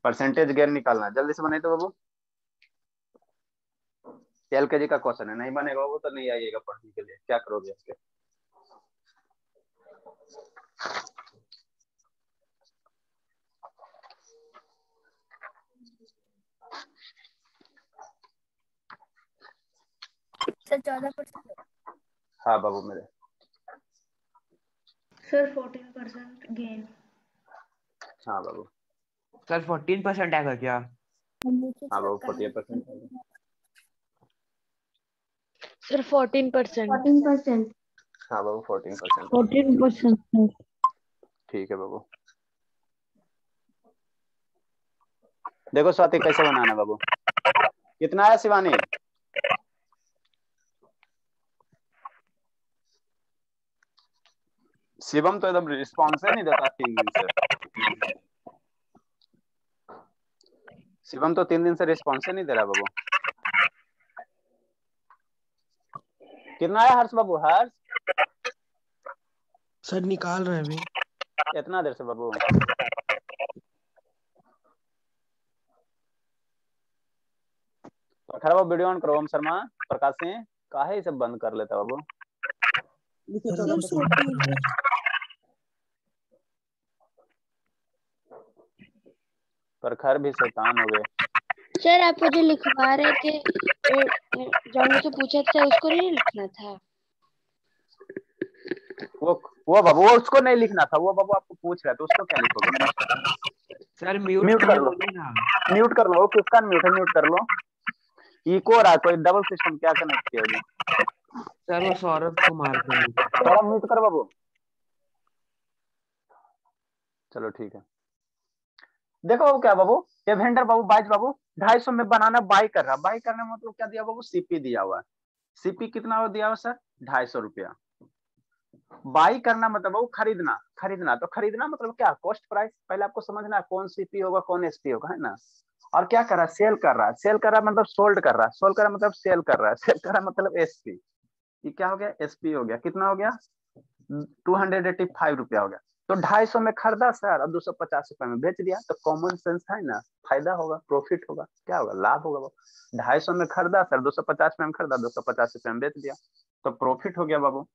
Percentage gain निकालना जल्दी से बनाई तो बाबू। एल के जी का question है। नहीं बनेगा बाबू तो नहीं आइएगा पढ़ने के लिए। क्या करोगे इसके? सर चौदह परसेंट हाँ बाबू मेरे। सर फोर्टीन परसेंट गेन हाँ बाबू। सर फोर्टीन परसेंट आएगा क्या? हाँ बाबू forty percent sir fourteen percent fourteen percent हाँ बाबू फोर्टीन परसेंट फोर्टीन परसेंट ठीक है बाबू। देखो स्वाति कैसे बनाना बाबू? कितना आया शिवानी? शिवम तो एकदम रिस्पॉन्स नहीं देता तीन दिन से शिवम तो तीन दिन से रिस्पॉन्स नहीं दे रहा बाबू कितना है हर्ष बाबू हर्ष सर निकाल रहे हैं अभी इतना देर से बाबू खड़ा बाबू वीडियो ऑन करो ओम शर्मा। प्रकाश सिंह काहे सब बंद कर लेता बाबू? है। प्रखर भी शैतान हो गए। सर आप जो लिखवा रहे थे वो जो मुझसे पूछा था उसको नहीं लिखना था? वो वो बाबू वो उसको नहीं लिखना था वो बाबू आपको पूछ रहा था उसको क्या लिखोगे? सर म्यूट म्यूट कर लो। म्यूट कर लो किसका म्यूट है म्यूट कर लो। इको रहा कोई डबल सिस्टम क्या कनेक्ट किया होगी सर वो सौरभ कुमार थोड़ा म्यूट कर बाबू। चलो ठीक है। देखो बाबू क्या बाबू? ये वेंडर बाबू बाइज बाबू, ढाई सौ में बनाना बाई कर रहा। बाई करने मतलब क्या दिया बाबू? सीपी दिया हुआ है। सीपी कितना हुआ दिया हुआ सर? ढाई सौ रुपया। बाई करना मतलब बाबू खरीदना। खरीदना तो खरीदना मतलब क्या? कॉस्ट प्राइस पहले आपको समझना कौन सीपी होगा, कौन एसपी होगा, है ना? और क्या कर रहा है? सेल कर रहा है। सेल कर रहा है मतलब सोल्ड कर रहा है। सोल्ड कर रहा मतलब सेल कर रहा है। सेल कर रहा है मतलब एसपी ये क्या हो गया? एसपी हो गया। कितना हो गया? टू हंड्रेड एट्टी फाइव रुपया हो गया। तो ढाई सौ में खरीदा, सर और दो सौ पचास रुपए में बेच दिया तो कॉमन सेंस है ना, फ़ायदा होगा प्रॉफिट होगा, क्या होगा, लाभ होगा ढाई सौ में खरीदा, सर, दो सौ पचास रुपए में खरीदा, दो सौ पचास रुपए में बेच दिया तो प्रॉफिट हो गया बाबू,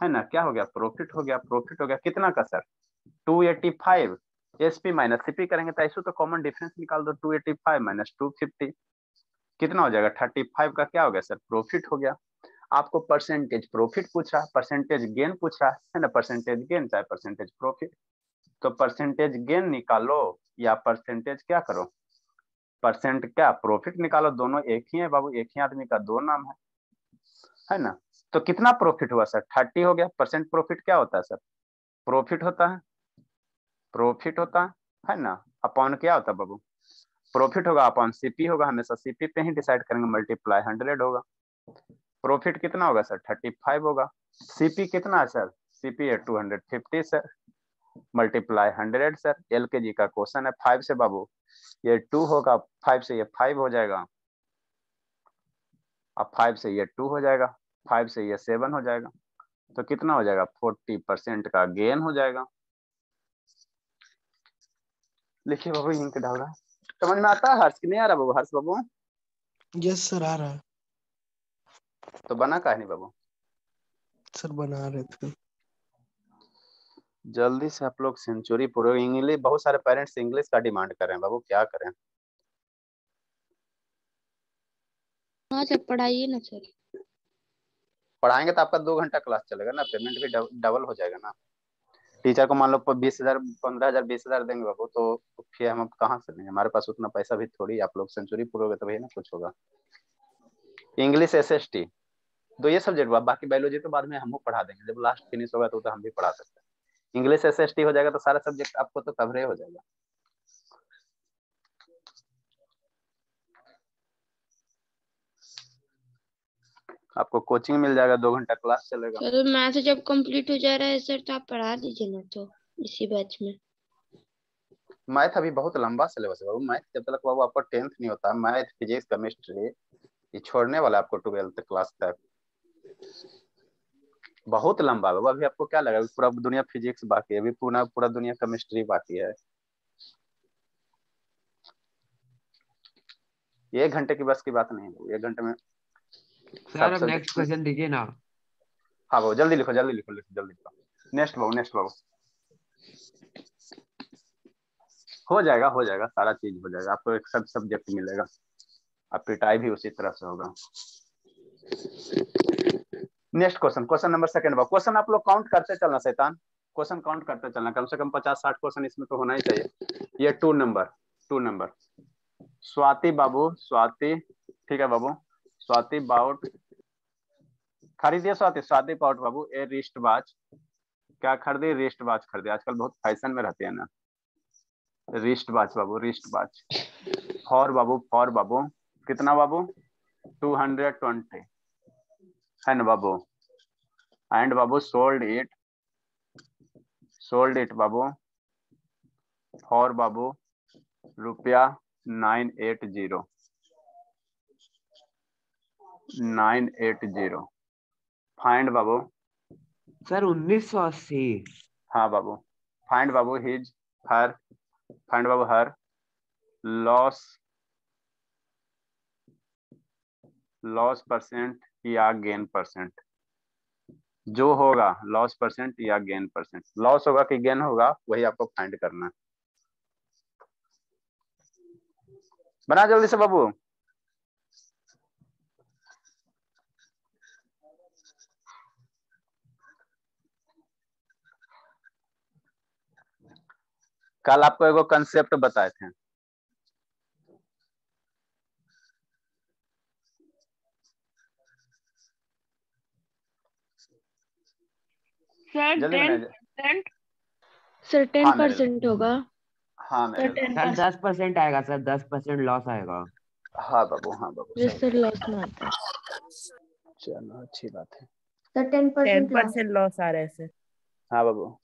है ना, क्या हो गया प्रॉफिट हो गया प्रॉफिट हो गया, कितना का, sir? Two eighty five SP minus CP करेंगे तो ऐसे तो कॉमन डिफरेंस निकाल दो, two eighty five minus two fifty, कितना हो जाएगा, थर्टी फाइव का, क्या हो गया, सर प्रॉफिट हो गया। आपको परसेंटेज प्रॉफिट पूछ परसेंटेज गेन पूछ, है ना? परसेंटेज गेन चाहे परसेंटेज प्रॉफिट तो परसेंटेज गेन निकालो या परसेंटेज क्या करो? परसेंट क्या? प्रॉफिट निकालो, दोनों एक ही है बाबू, एक ही आदमी का दो नाम है। है ना? तो कितना प्रॉफिट हुआ सर? थर्टी हो गया। परसेंट प्रॉफिट क्या होता है सर? प्रॉफिट होता है। प्रॉफिट होता है है ना? अपॉन क्या होता है बाबू? प्रॉफिट होगा अपॉन सीपी होगा। हमेशा सीपी पे ही डिसाइड करेंगे मल्टीप्लाई हंड्रेड होगा। प्रॉफिट कितना होगा सर थर्टी फाइव होगा सीपी कितना सर सीपी है two hundred fifty sir multiply hundred sir L K G का क्वेश्चन है फाइव से, बाबू। ये टू होगा फाइव से ये फाइव हो जाएगा। अब फाइव से ये टू हो जाएगा फाइव से ये सेवन हो जाएगा। तो कितना हो जाएगा? फोर्टी परसेंट का गेन हो जाएगा। लिखिए बाबू इंक डाल रहा समझ में आता है? हर्ष की नहीं आ रहा बाबू? हर्ष बाबू? यस सर आ रहा है। तो बना का नहीं बाबू? सर बना रहे थे। जल्दी से आप लोग सेंचुरी पूरे इंग्लिश बहुत सारे पेरेंट्स इंग्लिश का डिमांड कर रहे हैं बाबू क्या करें? हाँ सर पढ़ाइए ना सर। पढ़ाएँगे तो आपका दो घंटा क्लास चलेगा ना पेमेंट भी डब, डबल हो जाएगा ना। टीचर को मान लो बीस हज़ार पंद्रह हज़ार बीस हज़ार देंगे बाबू तो फिर हम कहाँ से देंगे हमारे पास उतना पैसा भी थोड़ी आप लोग सेंचुरी पूरोगे तो भैया ना कुछ होगा। इंग्लिश एस एस टी दो ये सब्जेक्ट हुआ। बाकी बायोलॉजी तो बाद में हम पढ़ा देंगे। जब लास्ट फिनिश होगा तो, तो हम भी पढ़ा सकते हैं। इंग्लिश एस एस टी हो जाएगा तो सारा सब्जेक्ट आपको तो कवरे हो जाएगा। आपको कोचिंग मिल जाएगा दो घंटा क्लास चलेगा। सर मैथ जब कंप्लीट हो जा रहा है सर तो आप पढ़ा दीजिए ना तो इसी बैच में। मैथ अभी बहुत लंबा सिलेबस है बाबू। मैथ जब तक बाबू आपका टेंथ नहीं होता मैथ फिजिक्स केमिस्ट्री ये छोड़ने वाला आपको ट्वेल्थ क्लास तक। बहुत लंबा है बाबू अभी आपको क्या लगा? पूरा दुनिया फिजिक्स बाकी है अभी पूरा पूरा दुनिया केमिस्ट्री बाकी है। ये एक घंटे की बस की बात नहीं है एक घंटे में सर अब नेक्स्ट क्वेश्चन दीजिए ना। हाँ बाबू जल्दी लिखो जल्दी लिखो लिखो जल्दी लिखो। नेक्स्ट बाबू नेक्स्ट बाबू। हो जाएगा हो जाएगा सारा चीज़ हो जाएगा आपको एक सब सब्जेक्ट मिलेगा। आप पिटाई भी उसी तरह से होगा। Next question question number second बाबू क्वेश्चन आप लोग काउंट करते चलना, शैतान। क्वेश्चन काउंट करते चलना। कम से कम पचास, साठ क्वेश्चन इसमें तो होना ही चाहिए। ये two number two number Swati बाबू, स्वाति, ठीक है बाबू? स्वाति बाउट। खरीदिए स्वाति स्वाति बाउट बाबू, ए रिस्ट वॉच क्या खरीदी? रिस्ट वॉच खरीदे। आजकल बहुत फ़ैशन में रहते हैं ना। रिस्ट वॉच बाबू रिस्ट वॉच फॉर बाबू फॉर बाबू। कितना बाबू? टू हंड्रेड ट्वेंटी है ना बाबू एंड बाबू सोल्ड इट सोल्ड इट बाबू. फॉर बाबू रुपया nine eight zero nine eight zero find बाबू. सर उन्नीस सौ अस्सी। हाँ बाबू. फाइंड बाबू हिज हर फाइंड बाबू हर लॉस लॉस परसेंट या गेन परसेंट जो होगा लॉस परसेंट या गेन परसेंट लॉस होगा कि गेन होगा, वही आपको फाइंड करना है। बना जल्दी से बाबू। कल आपको एगो कंसेप्ट बताए थे। Sir ten percent sir ten हाँ, परसेंट होगा। हाँ सर सर दस परसेंट आएगा सर दस परसेंट लॉस आएगा। हाँ बाबू हाँ बाबू सर लॉस में आता है। चलो अच्छी बात है। तो ten ten percent percent loss आ रहा है सर हाँ बाबू।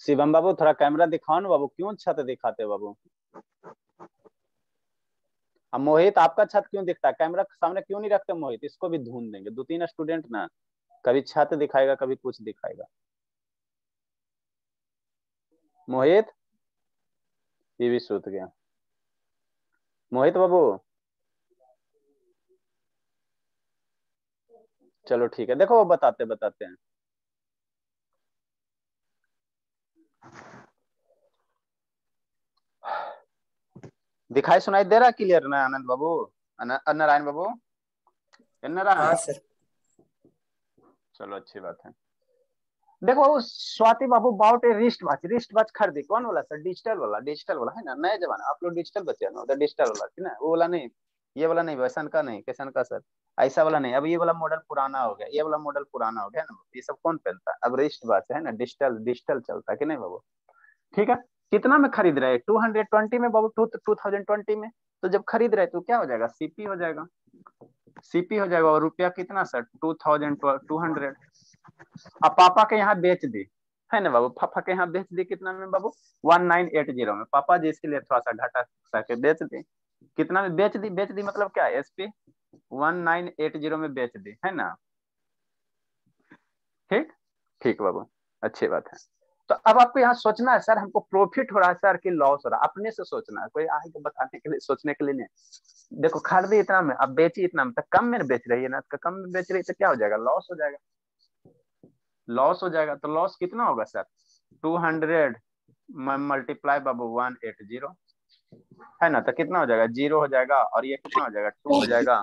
शिवम बाबू थोड़ा कैमरा दिखाओ ना बाबू क्यों छत दिखाते बाबू? अब मोहित आपका छत क्यों दिखता? है कैमरा सामने क्यों नहीं रखते मोहित? इसको भी ढूंढ देंगे। दो तीन स्टूडेंट ना। कभी छत दिखाएगा कभी कुछ दिखाएगा। मोहित? ये भी सूत गया। मोहित बाबू? चलो ठीक है देखो वो बताते बताते हैं। दिखाई सुनाई दे रहा क्लियर ना आनंद बाबू? नारायण बाबू? नारायण? हाँ सर। चलो, अच्छी बात है। देखो स्वाति बाबू bought a wrist watch wrist watch खरीदी, कौन वाला सर? डिजिटल वाला डिजिटल वाला, है ना? नए जमाना, आप लोग डिजिटल बचे ना डिजिटल वाला ठीक ना? वो वाला नहीं, ये वाला नहीं, वैसन का नहीं कैसन का सर, ऐसा वाला नहीं। अब ये वाला मॉडल पुराना हो गया, ये वाला मॉडल पुराना हो गया ना? ये सब कौन पहनता? है अब रिस्ट वॉच है ना डिजिटल डिजिटल चलता है कि नहीं बाबू? ठीक है? कितना में खरीद रहे टू हंड्रेड ट्वेंटी में बाबू टू थाउज़ेंड ट्वेंटी में? तो जब खरीद रहे तो क्या हो जाएगा? सीपी हो जाएगा। सीपी हो जाएगा और रुपया कितना sir two thousand two hundred अब पापा के यहाँ बेच दी। है ना बाबू? पापा के यहाँ बेच दी कितना में बाबू? वन नाइन एट ज़ीरो में। पापा जी इसके लिए थोड़ा सा घाटा करके बेच दी। कितना में बेच दी? बेच दी मतलब क्या? S P one nine eight zero में बेच दी। है ना? ठीक? ठीक बाबू। अच्छी बात है। तो अब आपको यहाँ सोचना है, सर, हमको प्रॉफिट हो रहा है, सर, कि लॉस हो रहा है। अपने से सोचना है, कोई आगे बताने के लिए, सोचने के लिए नहीं देखो खरीदी इतना में अब बेची इतना में तो कम में बेच रही है ना तो कम में बेच रही है तो क्या हो जाएगा? लॉस हो जाएगा। लॉस हो जाएगा तो लॉस कितना होगा, सर? टू हंड्रेड मल्टीप्लाई बाबू वन एट ज़ीरो है ना तो कितना हो जाएगा? ज़ीरो हो जाएगा और ये कितना हो जाएगा? टू हो जाएगा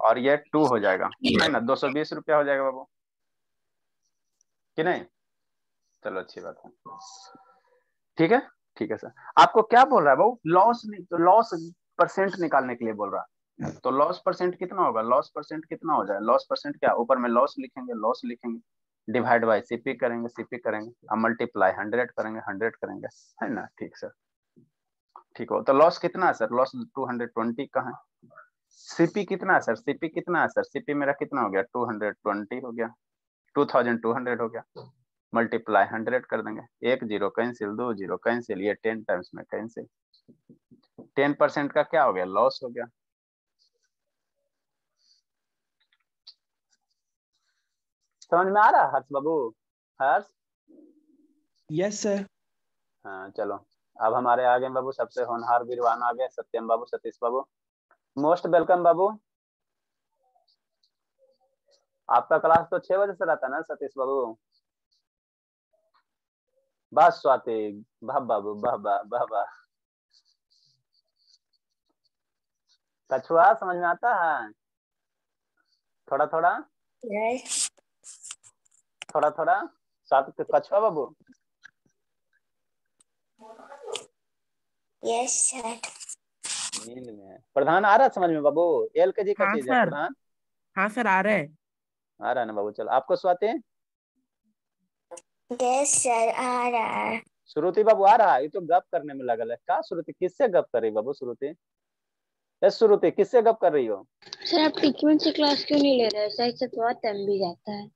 और ये टू हो जाएगा। है ना, दो सौ बीस रुपया हो जाएगा बाबू। कि नहीं? चलो अच्छी बात है। ठीक है? ठीक है सर आपको क्या बोल रहा है बाबू लॉस लॉस परसेंट निकालने के लिए बोल रहा तो लॉस परसेंट कितना होगा? लॉस परसेंट कितना हो जाए? लॉस परसेंट क्या? ऊपर में लॉस लिखेंगे लॉस लिखेंगे। डिवाइड बाय सीपी करेंगे सीपी करेंगे। और मल्टीप्लाई हंड्रेड करेंगे हंड्रेड करेंगे। है ना? ठीक सर ठीक हो। तो लॉस कितना है sir loss two hundred twenty का है? सीपी कितना है सर सीपी कितना है सर सीपी मेरा कितना हो गया? टू हंड्रेड ट्वेंटी हो गया। टू थाउज़ेंड टू हंड्रेड हो गया। मल्टीप्लाई हंड्रेड कर देंगे। एक ज़ीरो कैंसिल दो ज़ीरो कैंसिल ये टेन टाइम्स में कैंसिल टेन परसेंट का क्या हो गया? लॉस हो गया। समझ में आ रहा हर्ष बाबू? हर्ष? यस सर हाँ चलो। अब हमारे आगे बाबू सबसे होनहार वीरवान आ गए सत्यम बाबू सतीश बाबू। मोस्ट वेलकम बाबू। आपका क्लास तो छह बजे से रहता है ना सतीश बाबू? बस स्वाति वाह बाबू वाह कछुआ समझ में आता है? थोड़ा थोड़ा। थोड़ा थोड़ा। सात कछुआ बाबू? यस सर नींद में प्रधान आ रहा है समझ में बाबू? एल के जी का हाँ, चीज़ है प्रधान। हाँ सर आ रहे हैं। आ रहा है ना बाबू चलो। आपको स्वाति यस सर आ रहा है। श्रुति बाबू आ रहा है? ये तो गप करने में लगल है। का श्रुति? किससे गप कर रही बाबू श्रुति? यस श्रुति किससे गप कर रही हो? सर आप टिकमेंट से क्लास क्यों नहीं ले रहे सर इससे बहुत टाइम भी जाता है।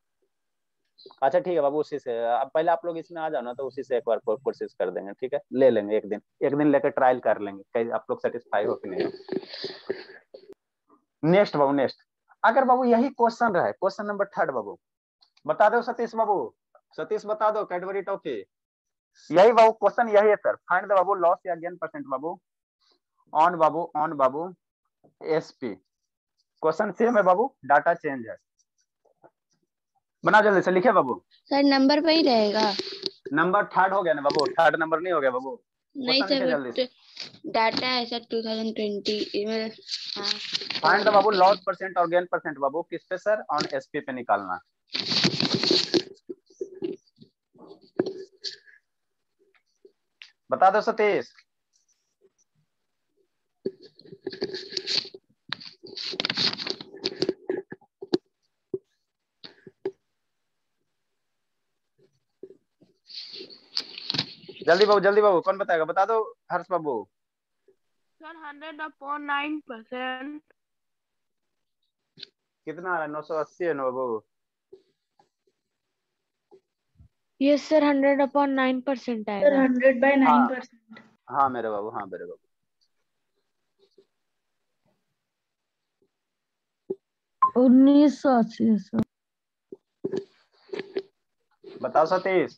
अच्छा ठीक है बाबू उसी से। अब पहले आप लोग इसमें आ जाओ ना तो उसी से एक बार कोशिश कर देंगे ठीक है? ले लेंगे एक दिन। एक दिन लेकर ट्रायल कर लेंगे कहीं आप लोग सेटिस्फाई हो कि नहीं नेक्स्ट बाबू नेक्स्ट अगर बाबू यही क्वेश्चन रहे क्वेश्चन नंबर थर्ड बाबू। बता दो सतीश बाबू। सतीश बता दो कैडबरी टॉफी यही बाबू क्वेश्चन यही है सर फाइंड द बाबू लॉस या गेन परसेंट बाबू। ऑन बाबू ऑन बाबू एसपी क्वेश्चन सेम है बाबू डाटा चेंज है। बना जल्दी से लिखे बाबू। सर नंबर पे ही रहेगा। नंबर थर्ड हो गया ना बाबू थर्ड नंबर नहीं हो गया बाबू। नहीं सर जल्दी डाटा है सर 2020 इसमें हाँ। फाइंड द बाबू लॉस परसेंट और गेन परसेंट बाबू किस पे सर ऑन एसपी पे निकालना। बता दो सतीश। जल्दी बाबू जल्दी बाबू कौन बताएगा? बता दो हर्ष बाबू। Sir hundred upon nine percent कितना आ रहा है? नौ सौ अस्सी है ना बाबू। Yes sir hundred upon nine percent sir आएगा हंड्रेड बाई नाइन हाँ। परसेंट हाँ मेरे बाबू हाँ मेरे बाबू। उन्नीस सौ अस्सी सर बताओ सतीश।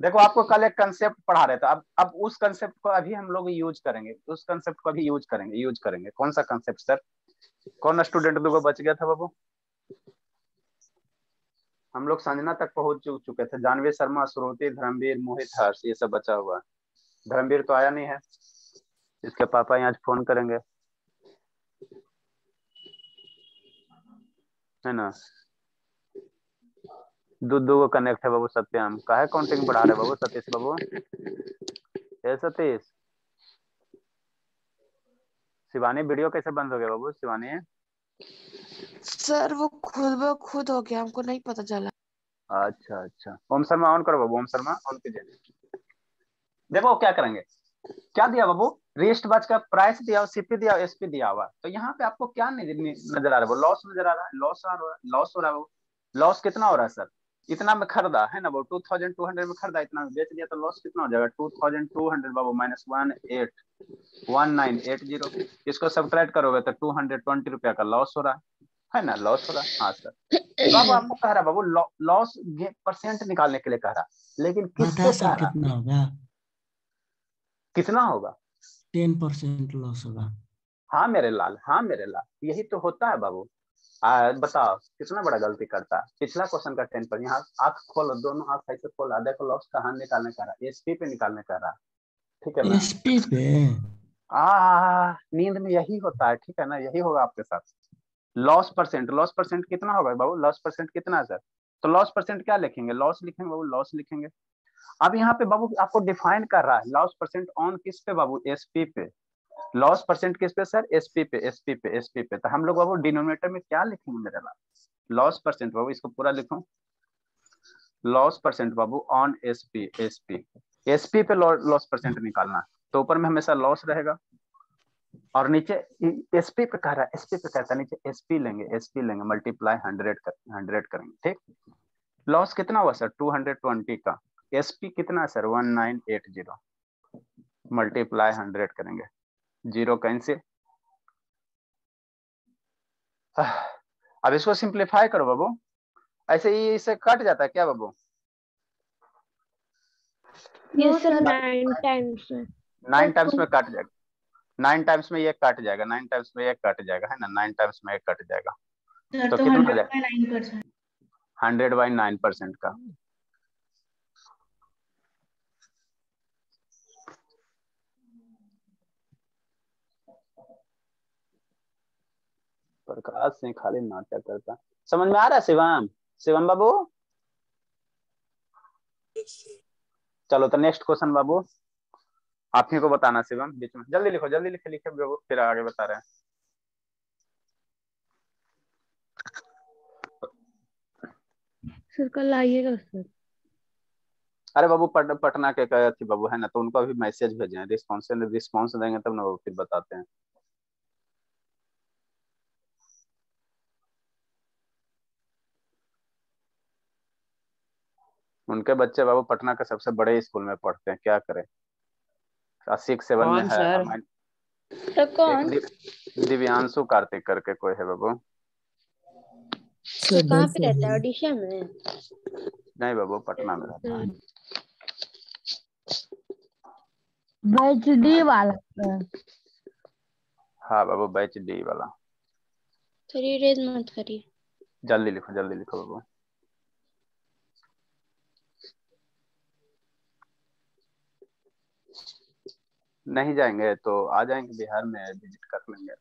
देखो आपको कल एक कंसेप्ट पढ़ा रहे थे। अब अब उस कंसेप्ट को अभी हम लोग यूज़ करेंगे। उस कंसेप्ट को अभी यूज़ करेंगे। यूज़ करेंगे। कौन सा कंसेप्ट सर कौन स्टूडेंट दुगो बच गया था बाबू? हम लोग संजना तक पहुँच चुके थे। जानवी शर्मा श्रुति धर्मवीर मोहित हर्ष ये सब बचा हुआ धर्मवीर तो आया नहीं है। इसके पापा यहाँ फ़ोन करेंगे। है ना? दो दो को कनेक्ट है बाबू सत्यम। काहे काउंटिंग बढ़ा रहे बाबू सतीश बाबू? ए सतीश। शिवानी वीडियो कैसे बंद हो गया बाबू? शिवानी? सर वो खुद ब खुद हो गया, हमको नहीं पता चला। अच्छा अच्छा। ओम शर्मा ऑन करो बाबू, ओम शर्मा ऑन कीजिए। देखो क्या करेंगे। क्या दिया बाबू? रेस्ट बच का प्राइस दिया सीपी दिया एसपी दिया हुआ। तो यहाँ पे आपको क्या नज़र आ रहा है? लॉस नज़र आ रहा है? लॉस आ रहा है? लॉस हो रहा है लॉस कितना हो रहा है सर इतना में खरीदा है ना वो टू थाउज़ेंड टू हंड्रेड में खरीदा, इतना में बेच दिया तो लॉस कितना हो जाएगा? टू थाउज़ेंड टू हंड्रेड बाबू minus one eight one nine eight zero इसको सब करोगे तो टू हंड्रेड ट्वेंटी रुपया का लॉस हो रहा है। है ना लॉस हो रहा हाँ सर तो अब आपको कह रहा बाबू लॉस परसेंट निकालने के लिए कह रहा लेकिन किससे बता कह रहा कितना होगा? कितना होगा? टेन परसेंट लॉस होगा। हाँ मेरे लाल हाँ मेरे लाल। यही तो होता है बाबू। आ, बताओ कितना बड़ा गलती करता है? पिछला क्वेश्चन का टेन पर यहाँ आँख खोलो दोनों आँख ऐसे खोला देखो लॉस कहाँ निकालने का रहा? एसपी पे निकालने का रहा। ठीक है ना? एसपी पे? आ नींद में यही होता है ठीक है ना? यही होगा आपके साथ। लॉस परसेंट लॉस परसेंट कितना होगा बाबू? लॉस परसेंट कितना है सर तो लॉस परसेंट क्या लिखेंगे? लॉस लिखेंगे बाबू लॉस लिखेंगे। अब यहाँ पे बाबू आपको डिफाइन कर रहा है लॉस परसेंट ऑन किस पे बाबू? एसपी पे। लॉस परसेंट किस पे सर एसपी पे एसपी पे एसपी पे। तो हम लोग बाबू डिनोमिनेटर में क्या लिखेंगे मेरे लाल लॉस परसेंट बाबू इसको पूरा लिखो। लॉस परसेंट बाबू ऑन एसपी एसपी एसपी पे लॉस परसेंट निकालना। तो ऊपर में हमेशा लॉस रहेगा। और नीचे एसपी पे कह रहा है एसपी पे कहता है नीचे एसपी लेंगे एसपी लेंगे मल्टीप्लाई हंड्रेड कर हंड्रेड करेंगे ठीक? लॉस कितना हुआ सर टू हंड्रेड ट्वेंटी का। एसपी कितना sir one nine eight zero multiply hundred करेंगे। ज़ीरो कैंसिल अब इसको सिंप्लीफाई करो बाबू। ऐसे ही इसे कट जाता है क्या बाबू? यस सर नाइन टाइम्स में नाइन टाइम्स में कट जाएगा। नाइन टाइम्स में ये कट जाएगा नाइन टाइम्स में ये कट जाएगा है ना? नाइन टाइम्स में ये कट जाएगा। तो तो कितना जाएगा? Nine percent hundred by nine percent का। प्रकाश सिंह खाली नाटक करता। समझ में आ रहा है शिवम? शिवम बाबू? चलो तो नेक्स्ट क्वेश्चन बाबू। आप ही को बताना शिवम बीच में। जल्दी लिखो जल्दी लिखे लिखे फिर आगे बता रहे हैं। सर कल आइएगा सर। अरे बाबू पट, पटना के कहे थी बाबू है ना? तो उनको अभी मैसेज भेजे हैं रिस्पॉन्स रिस्पॉन्स देंगे तब ना वो फिर बताते हैं। उनके बच्चे बाबू पटना के सबसे बड़े स्कूल में पढ़ते हैं क्या करें? सिक्स सेवन में है तो कौन? दिव्यांशु कार्तिक करके कोई है बाबू? सर कहाँ पे रहता है? है ओडिशा में? नहीं बाबू पटना में रहता है। बैच डी वाला हाँ बाबू बैच डी वाला। थोड़ी रेज मत करिए। जल्दी लिखो जल्दी लिखो बाबू। नहीं जाएँगे तो आ जाएँगे बिहार में विज़िट कर लेंगे।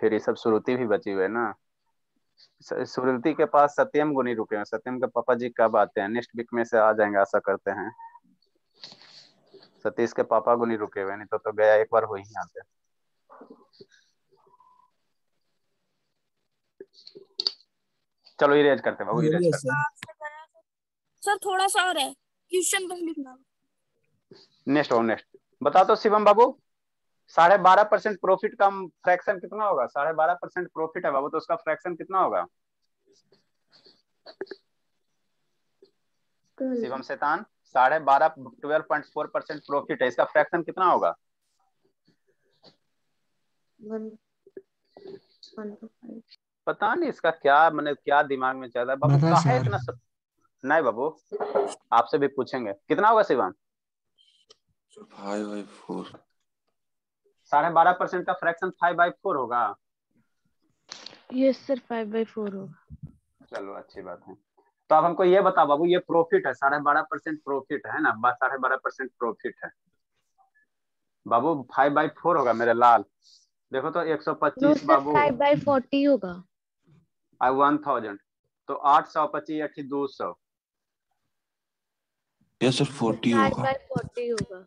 फिर ये सब श्रुति भी बची हुई है ना। सुरुति के पास सत्यम गुनी रुके हैं। सत्यम के पापा जी कब आते हैं? नेक्स्ट वीक में से आ जाएँगे आशा करते हैं। सतीश के पापा गुनी रुके हुए नहीं तो तो गया एक बार हो ही आते। चलो इरेज करते हैं बाबू इरेज करते हैं। सर सर थोड़ा सा और है। क्वेश्चन बस लिखना। नेक्स्ट बाबू नेक्स्ट बता दो शिवम बाबू साढ़े बारह परसेंट प्रॉफिट का फ्रैक्शन कितना होगा? साढ़े बारह परसेंट प्रॉफिट है बाबू तो उसका फ्रैक्शन कितना होगा? शिवम शैतान साढ़े बारह twelve point four percent profit है इसका फ्रैक्शन कितना होगा? पता नहीं इसका क्या मैंने क्या दिमाग में चल रहा है। बाबू इतना सब... नहीं बाबू आपसे भी पूछेंगे। कितना होगा शिवम? फाइव बाई फोर साढ़े बारह परसेंट का फ्रैक्शन फाइव बाई फोर होगा। Yes sir five by four होगा। चलो अच्छी बात है। तो अब हमको ये बता बाबू ये प्रॉफिट है साढ़े बारह परसेंट प्रॉफिट है ना? बस साढ़े बारह परसेंट प्रॉफिट है। बाबू फाइव बाई फोर होगा मेरे लाल। देखो तो एक सौ पच्चीस बाबू। फाइव बाई फोर्टी होगा। आई वन थाउज़ेंड तो आठ सौ पच्चीस अठी दो सौ? यस सर फोर्टी फाइव होगा।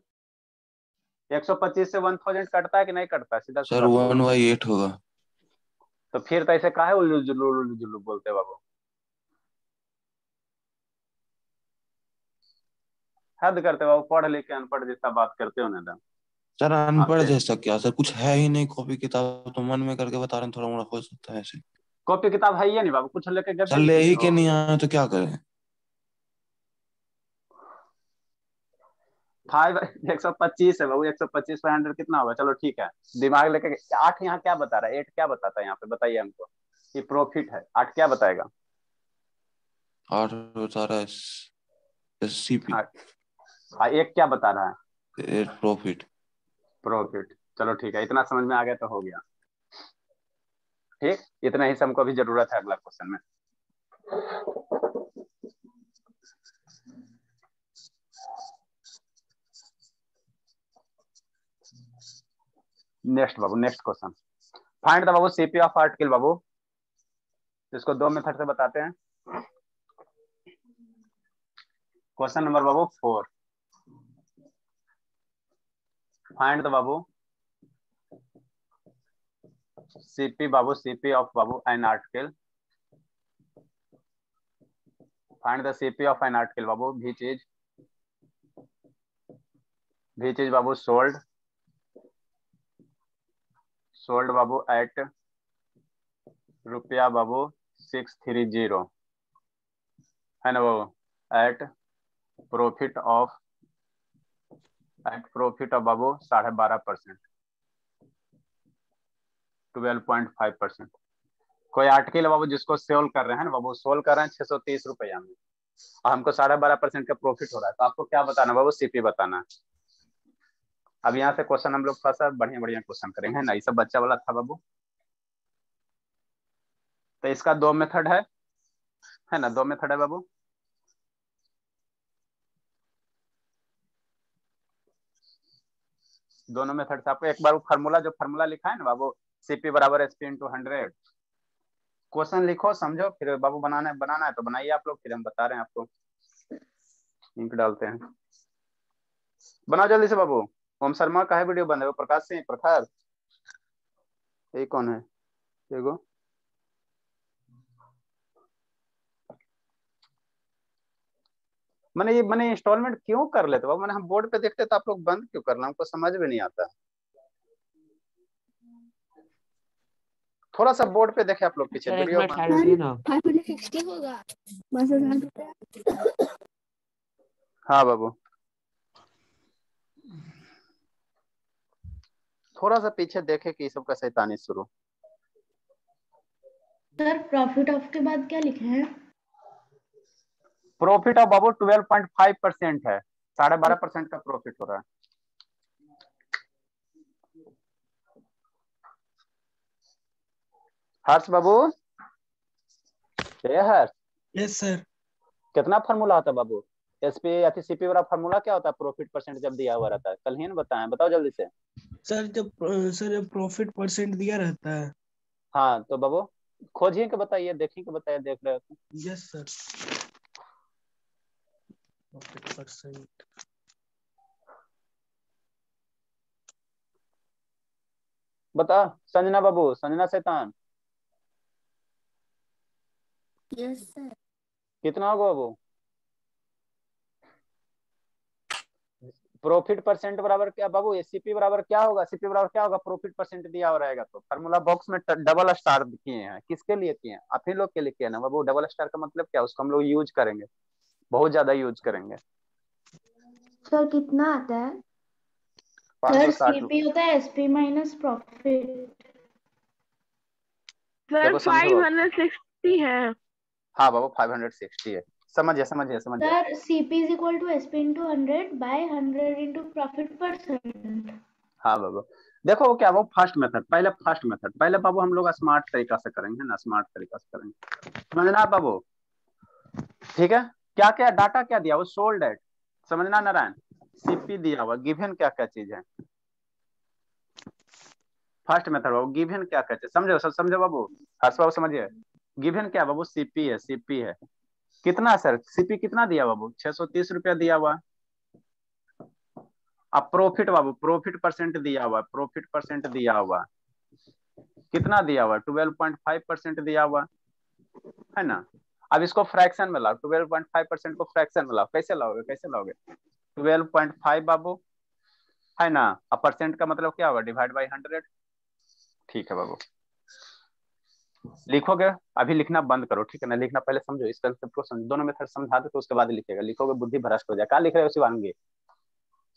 बाई फोर्टी होगा एक सौ पच्चीस से वन थाउज़ेंड कटता है कि नहीं कटता? सीधा सर सीधा बोलो। वन बाई एट होगा। तो फिर तो ऐसे काहे उल्लू जुल्लू उल्लू जुल्लू बोलते हैं बाबू? हद करते बाबू पढ़ लिख के अनपढ़ जैसा बात करते हो ना सर अनपढ़ जैसा क्या? सर कुछ है ही नहीं कॉपी किताब तो मन में करके बता रहे हैं थोड़ा मोड़ा हो सकता है ऐसे। कॉपी किताब है ही नहीं बाबू? कुछ लेके गए सर ले ही। के नहीं आए तो क्या करें? फाइव एक सौ पच्चीस है बाबू एक सौ पच्चीस फाइव हंड्रेड कितना होगा? चलो ठीक है। दिमाग लेके आठ यहाँ क्या बता रहा है? एट क्या बताता है यहाँ पे? बताइए हमको। ये प्रॉफिट है। आठ क्या बताएगा? आठ बता रहा है सी पी आठ। एक क्या बता रहा है? प्रॉफिट प्रॉफिट चलो ठीक है इतना समझ में आ गया तो हो गया। ठीक? इतना ही से हमको अभी ज़रूरत है अगला क्वेश्चन में। नेक्स्ट बाबू नेक्स्ट क्वेश्चन फाइंड द बाबू सीपी ऑफ़ आर्टिकल बाबू. इसको दो मेथड से बताते हैं. क्वेश्चन नंबर बाबू फोर फाइंड द बाबू. सीपी बाबू CP of Babu an article find the CP of an article बाबू, भी चीज़. भी चीज़ बाबू सोल्ड sold Babu at रुपया बाबू सिक्स थ्री ज़ीरो है ना बाबू? At profit of at profit of बाबू साढ़े बारह percent twelve point five percent कोई आर्टिकल बाबू जिसको सेल कर रहे हैं ना, बाबू सोल कर रहे हैं छह सौ तीस रुपया में। और हमको साढ़े बारह परसेंट का प्रॉफिट हो रहा है तो आपको क्या बताना बाबू? सीपी बताना है। अब यहाँ से क्वेश्चन हम लोग थोड़ा सा बढ़िया बढ़िया क्वेश्चन करेंगे, है ना? ये सब बच्चा वाला था बाबू। तो इसका दो मेथड है। है ना? दो मेथड है बाबू। दोनों मेथड से आपको एक बार वो फार्मूला जो फार्मूला लिखा है ना बाबू सीपी बराबर एसपी इंटू हंड्रेड क्वेश्चन लिखो, समझो, फिर बाबू बनाना है बनाना है तो बनाइए आप लोग, फिर हम बता रहे हैं आपको। लिंक डालते हैं। बनाओ जल्दी से बाबू। ओम शर्मा का है वीडियो बंद है? वो प्रकाश सिंह प्रखर। ये कौन है? देखो मैंने ये मैंने इंस्टॉलमेंट क्यों कर लेते? बाबू मैंने हम बोर्ड पे देखते तो आप लोग बंद क्यों करना हमको समझ में नहीं आता। थोड़ा सा बोर्ड पे देखे आप लोग पीछे। वीडियो मिनट साइड होती ना फाइव हंड्रेड सिक्सटी होगा बस हज़ार रुपया हाँ बाबू थोड़ा सा पीछे देखे कि ये सब का शैतानी शुरू। सर प्रॉफिट ऑफ़ के बाद क्या लिखे हैं? प्रॉफिट ऑफ़ बाबू ट्वेल्व पॉइंट फाइव परसेंट है। साढ़े बारह परसेंट का प्रॉफिट हो रहा है। हर्ष बाबू? हर्ष? यस सर कितना फार्मूला होता है बाबू? एसपी या फिर सीपी वाला फार्मूला क्या होता है? प्रॉफिट परसेंट जब दिया हुआ रहता है। कल ही ना बताएँ। बताओ जल्दी से। सर जब सर जब प्रॉफिट परसेंट दिया रहता है। हाँ तो बाबू खोजिए के बताइए देखिए के बताइए देख रहे हो। तो। यस सर प्रॉफिट परसेंट बता संजना बाबू संजना शैतान। यस सर कितना होगा बाबू? प्रॉफिट परसेंट बराबर क्या बाबू? सीपी बराबर क्या होगा? सीपी बराबर क्या होगा? प्रॉफिट परसेंट दिया हो रहेगा तो। फार्मूला बॉक्स में डबल स्टार किए हैं। किसके लिए किए हैं? आप ही लोग के लिए किए ना बाबू? डबल स्टार का मतलब क्या? उसको हम लोग यूज़ करेंगे। बहुत ज़्यादा यूज़ करेंगे। सर कितना आता है? सर सीपी होता है एसपी माइनस प्रॉफिट सर देखो समझो। फाइव हंड्रेड सिक्सटी है। हाँ बाबू फाइव हंड्रेड सिक्सटी है समझिए समझिए समझिए sir CP is equal to SP into hundred by hundred into profit percent हाँ बाबू। देखो वो क्या वो फ़र्स्ट मेथड पहले फ़र्स्ट मेथड पहले बाबू हम लोग स्मार्ट तरीका से करेंगे ना स्मार्ट तरीका से करेंगे। समझना बाबू? ठीक है? क्या क्या डाटा क्या दिया? वो सोल्ड एट समझना नारायण? सीपी दिया हुआ। गिवन क्या क्या चीज़ है? फ़र्स्ट मेथड बाबू गिवन क्या क्या चीज़? समझो सब समझो बाबू? हर्ष बाबू समझिए। गिवन क्या बाबू? सीपी है सीपी है। कितना सर? सीपी कितना दिया बाबू? छह सौ तीस रुपया दिया हुआ। अब प्रॉफिट बाबू प्रॉफिट परसेंट दिया हुआ प्रॉफिट परसेंट दिया हुआ। कितना दिया हुआ? ट्वेल्व पॉइंट फाइव परसेंट दिया हुआ। है ना? अब इसको फ्रैक्शन में लाओ ट्वेल्व पॉइंट फाइव परसेंट को फ्रैक्शन में लाओ। कैसे लाओगे? कैसे लाओगे? ट्वेल्व पॉइंट फाइव बाबू। है ना? अब परसेंट का मतलब क्या होगा डिवाइड बाई हंड्रेड ठीक है बाबू। लिखोगे अभी लिखना बंद करो ठीक है ना? लिखना पहले समझो इस कंसेप्ट को समझो। दोनों मेथड समझा दो तो उसके बाद लिखेगा। लिखोगे बुद्धि भ्रष्ट हो जाए। कहा लिख रहे हो शिवांगी?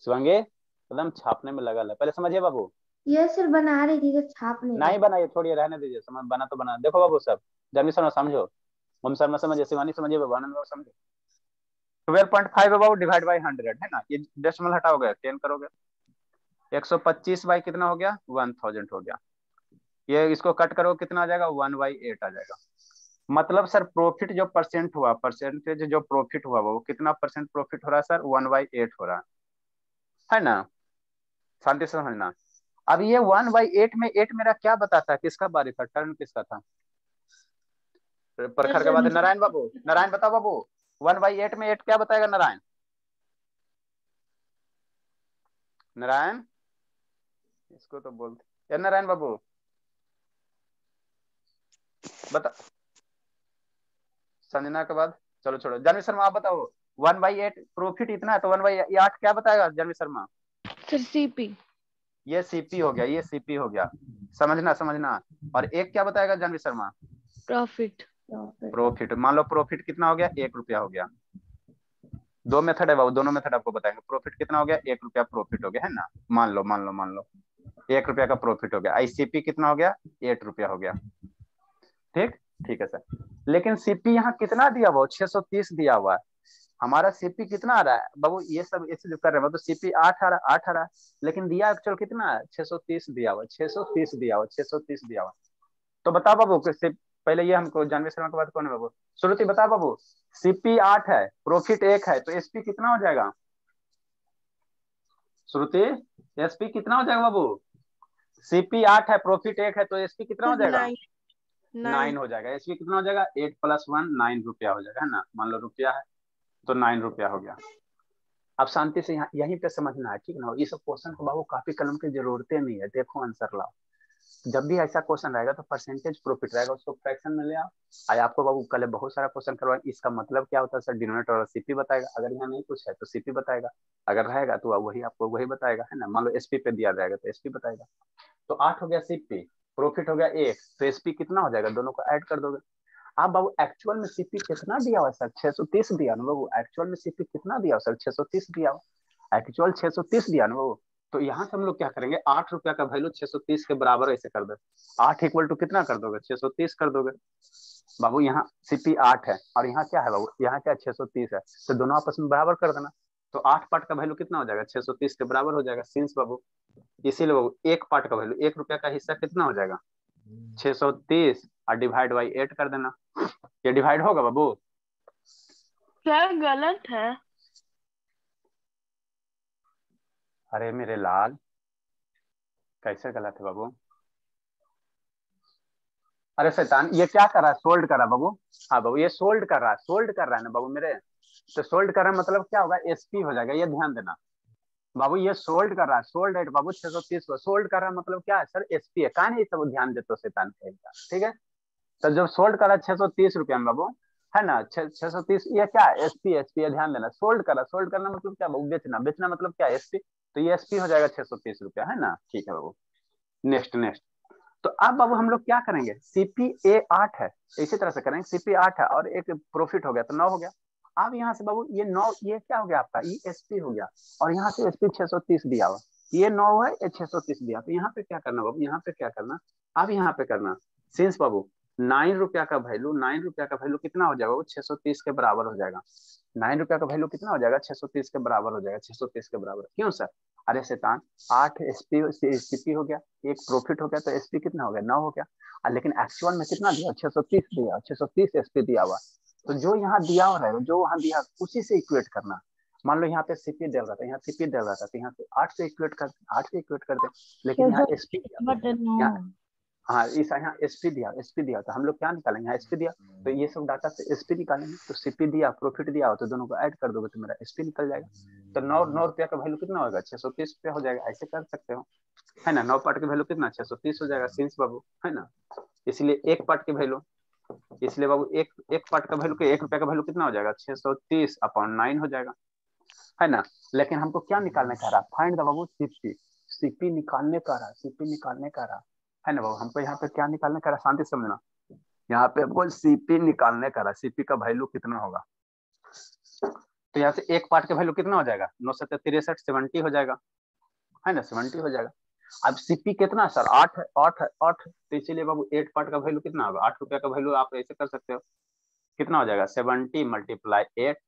शिवांगी एकदम छापने में लगा पहले समझिए बाबू। ये सर बना रही थी तो छाप नहीं बनाइए छोड़िए रहने दीजिए। समझ बना तो बना। देखो बाबू सब। जमी सर समझो। ओम शर्मा समझिए शिवानी समझिए बाबू आनंद बाबू समझो twelve point five about divide by hundred है ना? ये डेसिमल हटाओगे टेन करोगे। एक सौ पच्चीस बाई कितना हो गया? वन थाउज़ेंड हो गया। ये इसको कट करो, कितना आ जाएगा? वन बाई एट आ जाएगा। मतलब सर प्रॉफिट जो परसेंट हुआ परसेंटेज जो प्रॉफिट हुआ, वो कितना परसेंट प्रॉफिट हो रहा सर? वन बाई एट हो रहा है। है ना? शांति से समझना। अब ये वन बाई एट में, एट मेरा क्या बताता है? किसका बारी था? टर्न किसका था? प्रखर के बाद नारायण बाबू। नारायण बताओ बाबू। वन बाई एट में एट क्या बताएगा नारायण? नारायण? इसको तो बोलते नारायण बाबू। बता। संजना के बाद? चलो छोड़ो। जानवी शर्मा आप बताओ। वन बाई एट प्रॉफिट इतना है तो वन बाई आठ क्या बताएगा जानवी शर्मा? सर सीपी ये सीपी हो गया ये सीपी हो गया। समझना समझना। और एक क्या बताएगा जानवी शर्मा? प्रॉफिट प्रॉफिट मान लो प्रॉफिट कितना हो गया? एक रुपया हो गया। दो मेथड है बाबू दोनों मेथड आपको बताएँगे। प्रॉफिट कितना हो गया? एक रुपया प्रॉफिट हो गया है ना? मान लो मान लो मान लो। एक रुपया का प्रॉफिट हो गया। आईसीपी कितना हो गया? एट रुपया हो गया। ठीक? ठीक है सर लेकिन सीपी यहाँ कितना दिया हुआ छह सौ तीस दिया हुआ है। हमारा सीपी कितना आ रहा है? बाबू, ये सब ऐसे जो कर रहे हैं तो सीपी आठ आ रहा, आठ आ रहा है। लेकिन दिया एक्चुअल कितना है? छह सौ तीस दिया हुआ छह सौ तीस दिया हुआ छह सौ तीस दिया हुआ तो बता बाबू पहले ये हमको, जानवी शर्मा के बाद कौन है बाबू? श्रुति बता बाबू। सीपी आठ है प्रॉफिट एक है तो एसपी कितना हो जाएगा? श्रुति एसपी कितना हो जाएगा बाबू? सीपी आठ है प्रॉफिट एक है तो एसपी कितना हो जाएगा? नाइन हो जाएगा। एसपी कितना हो जाएगा? एट प्लस वन नाइन रुपया हो जाएगा है ना। मान लो रुपया है तो नाइन रुपया हो गया। अब शांति से यहाँ यहीं पे समझना है ठीक ना? ये सब क्वेश्चन को बाबू काफ़ी कलम की जरूरतें नहीं है। देखो आंसर लाओ। जब भी ऐसा क्वेश्चन रहेगा तो परसेंटेज प्रॉफिट रहेगा उसको फ्रैक्शन में ले आओ। आज आपको बाबू कल बहुत सारा क्वेश्चन करवा इसका मतलब क्या होता है सर? डिनोमिनेटर और सीपी बताएगा। अगर यहाँ नहीं कुछ है तो सीपी बताएगा। अगर रहेगा तो वही आपको वही बताएगा है ना? मान लो एसपी पे दिया जाएगा तो एसपी बताएगा। तो आठ हो गया सीपी प्रॉफिट हो गया एक तो एसपी कितना हो जाएगा? दोनों को ऐड कर दोगे। आप बाबू एक्चुअल में सीपी कितना दिया हुआ सर? 630 दिया ना बाबू? एक्चुअल में सीपी कितना दिया हुआ सर? 630 दिया हुआ एक्चुअल 630 दिया ना बाबू? तो यहाँ से हम लोग क्या करेंगे? आठ रुपया का वैल्यू 630 के बराबर ऐसे कर दे। आठ इक्वल टू कितना कर दोगे? 630 कर दोगे। बाबू, यहाँ सीपी आठ है। और यहाँ क्या है बाबू? यहाँ क्या 630 है। तो दोनों आपस में बराबर कर देना। तो आठ पार्ट का वैल्यू कितना हो जाएगा? 630 के बराबर हो जाएगा सिंस बाबू। इसीलिए बाबू एक पार्ट का वैल्यू एक रुपया का हिस्सा कितना हो जाएगा? 630 और डिवाइड बाई एट कर देना। ये डिवाइड होगा बाबू? क्या गलत है? अरे मेरे लाल कैसे गलत है बाबू? अरे शैतान ये क्या कर रहा है? सोल्ड कर रहा है बाबू? हाँ बाबू ये सोल्ड कर रहा है सोल्ड कर रहा है ना बाबू मेरे? तो सोल्ड कर रहा है मतलब क्या होगा? एसपी हो जाएगा, ये ध्यान देना। बाबू, ये सोल्ड कर रहा है, सोल्ड एट बाबू, छह सौ तीस को सोल्ड कर रहा है मतलब क्या है सर? एसपी है। कहा नहीं सब ध्यान देते शैतान कहेगा ठीक है? तो जब सोल्ड कर रहा है छह सौ तीस रुपया में बाबू, है ना? छह सौ तीस, ये क्या एसपी एसपी ध्यान देना। सोल्ड कर, सोल्ड करना मतलब क्या बाबू? बेचना। बेचना मतलब क्या एसपी तो ये एसपी हो जाएगा छह सौ तीस रुपया, है ना? ठीक है बाबू। नेक्स्ट नेक्स्ट तो अब बाबू हम लोग क्या करेंगे? सीपी ए आठ है, इसी तरह से करेंगे। सीपी आठ है और एक प्रॉफिट हो गया तो नौ हो गया। अब यहाँ से बाबू, ये नौ, ये क्या हो गया आपका? ये एसपी हो गया। और यहाँ से एसपी छह सौ तीस दिया हुआ। ये नौ है, ये छह सौ तीस दिया। तो यहाँ पे क्या करना बाबू? यहाँ पे क्या करना? अब यहाँ पे करना। सिंस बाबू नाइन रुपया का वैल्यू नाइन रुपया का वैल्यू कितना हो जाएगा? वो छह सौ तीस के बराबर हो जाएगा। नाइन रुपया का वैल्यू कितना हो जाएगा? छह सौ तीस के बराबर हो जाएगा। छह सौ तीस के बराबर। क्यों सर? अरे शैतान, आठ एसपी एसपी हो गया, एक प्रॉफिट हो गया तो एसपी कितना हो गया? नौ हो गया। लेकिन एक्चुअल में कितना दिया? छह सौ तीस दिया। छह सौ तीस एसपी दिया हुआ। तो जो यहाँ दिया हो रहेगा जो वहाँ दिया उसी से इक्वेट करना। मान लो यहाँ पे सीपी दे रहा था यहाँ सीपी दे रहा था तो यहाँ से आठ से इक्वेट कर आठ से इक्वेट करते लेकिन यहाँ एसपी हाँ इस यहाँ एसपी दिया एसपी दिया तो हम लोग क्या निकालेंगे? यहाँ एसपी दिया तो ये सब डाटा से एसपी निकालेंगे तो सीपी दिया प्रॉफिट दिया हो तो दोनों को ऐड कर दोगे तो मेरा एसपी निकल जाएगा। तो नौ नौ रुपया का वैल्यू कितना होगा? छह सौ तीस रुपया हो जाएगा ऐसे कर सकते हो। है ना? नौ पार्ट की वैल्यू कितना? छह सौ तीस हो जाएगा सिंस बाबू है ना? इसलिए एक पार्ट की वैल्यू इसलिए बाबू, एक एक पार्ट का वैल्यू एक रुपया का वैल्यू कितना हो जाएगा? छह सौ तीस अपॉन नाइन हो जाएगा। है ना? लेकिन हमको क्या निकालने का रहा? फाइंड द बाबू सीपी सीपी निकालने का रहा सीपी निकालने का रहा। है ना बाबू? हमको यहाँ पे क्या निकालने का रहा? शांति समझना। यहाँ पे हमको सीपी निकालने का रहा। सीपी का वैल्यू कितना होगा? तो यहाँ से एक पार्ट का वैल्यू कितना हो जाएगा? नौ सत्तर तिरसठ सेवेंटी हो जाएगा। है ना? सेवेंटी हो जाएगा। अब सीपी कितना सर? आठ आठ आठ तो इसीलिए बाबू एट पार्ट का वैल्यू कितना होगा? आठ रुपया का वैल्यू आप ऐसे कर सकते हो। कितना हो जाएगा? Seventy multiply eight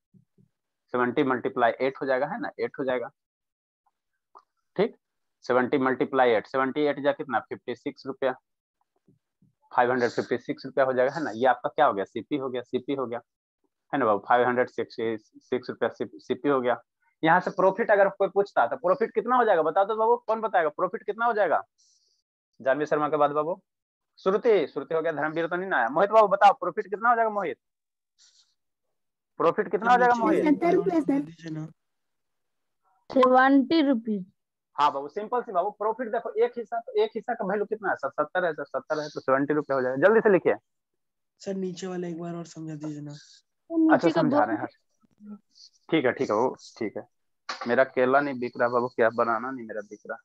seventy multiply eight हो जाएगा, है ना? एट हो जाएगा। ठीक? Seventy multiply eight seventy eight जा कितना? फिफ्टी सिक्स रुपया। फाइव हंड्रेड फिफ्टी सिक्स रुपया हो जाएगा, है ना? ये आपका क्या हो गया? सीपी हो गया सीपी हो गया। है ना बाबू? फाइव हंड्रेड सिक्स सिक्स रुपया सीपी हो गया। यहाँ से प्रॉफिट अगर कोई पूछता तो प्रॉफिट कितना हो जाएगा? बताओ तो बाबू कौन बताएगा? प्रॉफिट कितना हो जाएगा? जानवी शर्मा के बाद बाबू। श्रुति श्रुति हो गया धर्मवीर तो नहीं ना आया। मोहित बाबू बताओ प्रॉफिट कितना हो जाएगा मोहित? प्रॉफिट कितना हो जाएगा मोहित? Seventy rupees. हाँ बाबू सिंपल सी बाबू प्रॉफिट देखो एक हिस्सा तो एक हिस्सा का वैल्यू कितना है? सर सत्तर है सर सत्तर है तो सेवेंटी रुपया हो जाएगा। जल्दी से लिखिए। सर नीचे वाला एक बार और समझा दीजिए ना। अच्छा समझा रहे हैं। ठीक है ठीक है वो ठीक है। मेरा केला नहीं बिक रहा बाबू क्या बनाना नहीं मेरा बिक रहा?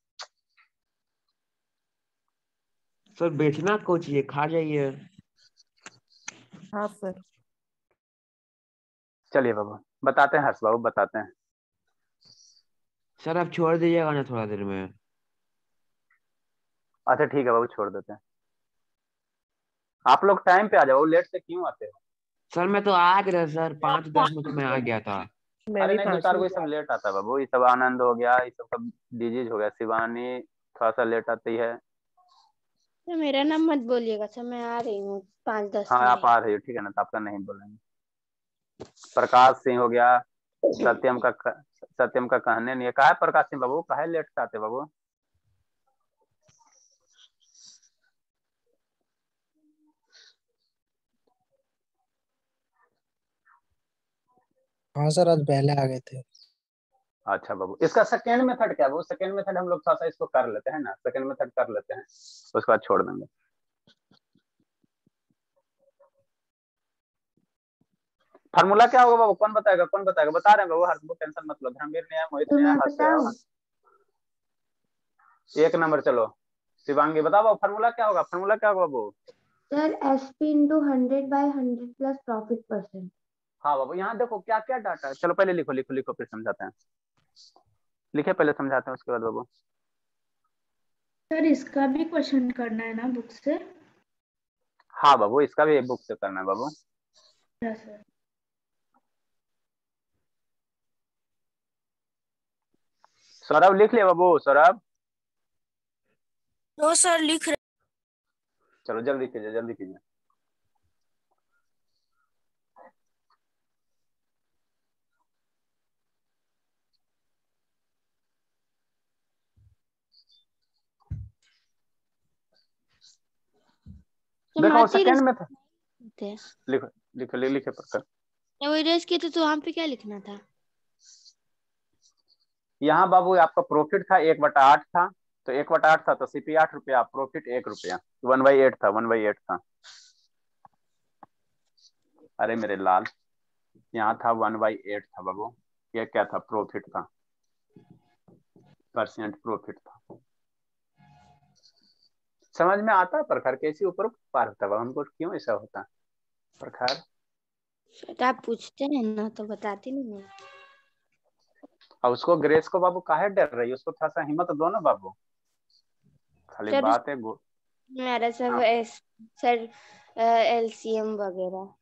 सर बेचना को चाहिए खा जाइए। हाँ सर। चलिए बाबू बताते हैं हर्ष बाबू बताते हैं। सर आप छोड़ दीजिएगा ना थोड़ा देर में। अच्छा ठीक है बाबू छोड़ देते हैं। आप लोग टाइम पे आ जाओ लेट से क्यों आते हो? सर मैं तो आ गया सर पाँच दस मिनट में आ गया था। अरे नहीं चार को सब लेट आता बाबू ये सब आनंद हो गया ये सब का डिज़ीज़ हो गया शिवानी थोड़ा सा लेट आती है। तो मेरा नाम मत बोलिएगा सर मैं आ रही हूँ पाँच दस हाँ आप आ रही हो ठीक है ना तो आपका नहीं बोलेंगे। प्रकाश सिंह हो गया सत्यम का सत्यम का कहने नहीं है। कहा है प्रकाश सिंह बाबू? कहा लेट से आते बाबू? हाँ सर आज पहले आ गए थे। अच्छा बाबू इसका सेकेंड मेथड क्या है? वो सेकेंड मेथड हम लोग थोड़ा सा इसको कर लेते हैं ना सेकेंड मेथड कर लेते हैं उसके बाद छोड़ देंगे। फार्मूला क्या होगा बाबू? कौन बताएगा? कौन बताएगा? बता रहे हैं बाबू हर टेंशन मत लो। धर्मवीर ने मोहित ने एक नंबर चलो। शिवांगी बताओ बाबू फार्मूला क्या होगा? फार्मूला क्या होगा बाबू? Sir S P into hundred by hundred plus profit percent हाँ बाबू यहाँ देखो क्या क्या डाटा है। चलो पहले लिखो लिखो लिखो फिर समझाते हैं। लिखे पहले समझाते हैं उसके बाद बाबू। सर इसका भी क्वेश्चन करना है ना बुक से? हाँ बाबू इसका भी बुक से करना है बाबू। सर सौरभ लिख लिया बाबू सौरभ। नो सर लिख रहे चलो जल्दी कीजिए जल्दी कीजिए। देखो सेकंड में था। लिखो लिखो लिख जब वो इरेज किए थे तो वहाँ पे क्या लिखना था? यहाँ बाबू आपका प्रॉफिट था एक बटा आठ था। तो एक बटा आठ था तो सीपी आठ रुपया प्रॉफिट एक रुपया। वन बाई एट था वन बाई एट था। अरे मेरे लाल यहाँ था वन बाई एट था बाबू। ये क्या था? प्रॉफिट था। परसेंट प्रॉफिट था। समझ में आता? है प्रखर कैसे ऊपर पार होता? है हमको क्यों ऐसा होता? प्रखर? आप पूछते हैं ना तो बताती नहीं और उसको ग्रेस को बाबू काहे डर रही है? उसको थोड़ा सा हिम्मत दो ना बाबू। खाली बात है गो- मेरा सब हाँ। एस सर एलसीएम वगैरह।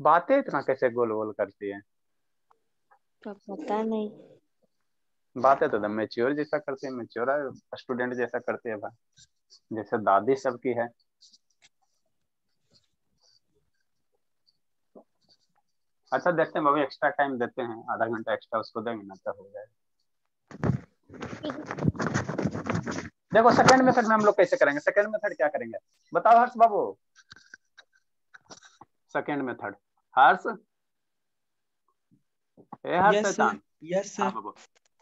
बातें इतना कैसे गोल गोल करती है? तो पता नहीं। बातें तो मेच्योर जैसा करती है मेच्योर स्टूडेंट जैसा करती है भाई जैसे दादी सबकी है। अच्छा देखते हैं बाबू एक्स्ट्रा टाइम देते हैं। आधा घंटा एक्स्ट्रा उसको देंगे ना तो हो जाएगा। देखो सेकंड मेथड में हम लोग कैसे करेंगे? सेकंड मेथड क्या करेंगे? बताओ हर्ष बाबू। Second method Harsh? ए हर्ष Yes, यस हाँ सर बाबू।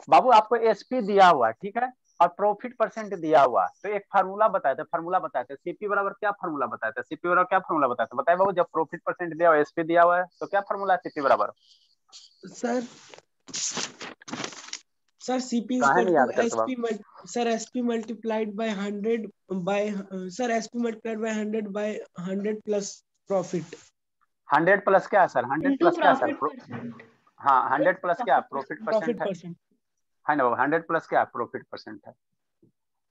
बाबू आपको एसपी दिया हुआ है ठीक है? और प्रॉफिट परसेंट दिया हुआ तो एक फार्मूला बताया था फार्मूला बताया थे। सीपी बराबर क्या फार्मूला बताया थे? सीपी बराबर क्या फार्मूला बताया थे? बताए बाबू जब प्रॉफिट परसेंट दिया हुआ एसपी दिया हुआ है तो क्या फार्मूला है सीपी बराबर? Sir sir CP sir SP multiplied by 100 by sir SP multiplied by 100 by 100 plus profit hundred plus क्या है सर? हंड्रेड प्लस क्या सर? हाँ हंड्रेड प्लस क्या प्रॉफिट प्रॉफिट परसेंट है ना बाबू? हंड्रेड प्लस क्या प्रॉफिट परसेंट है?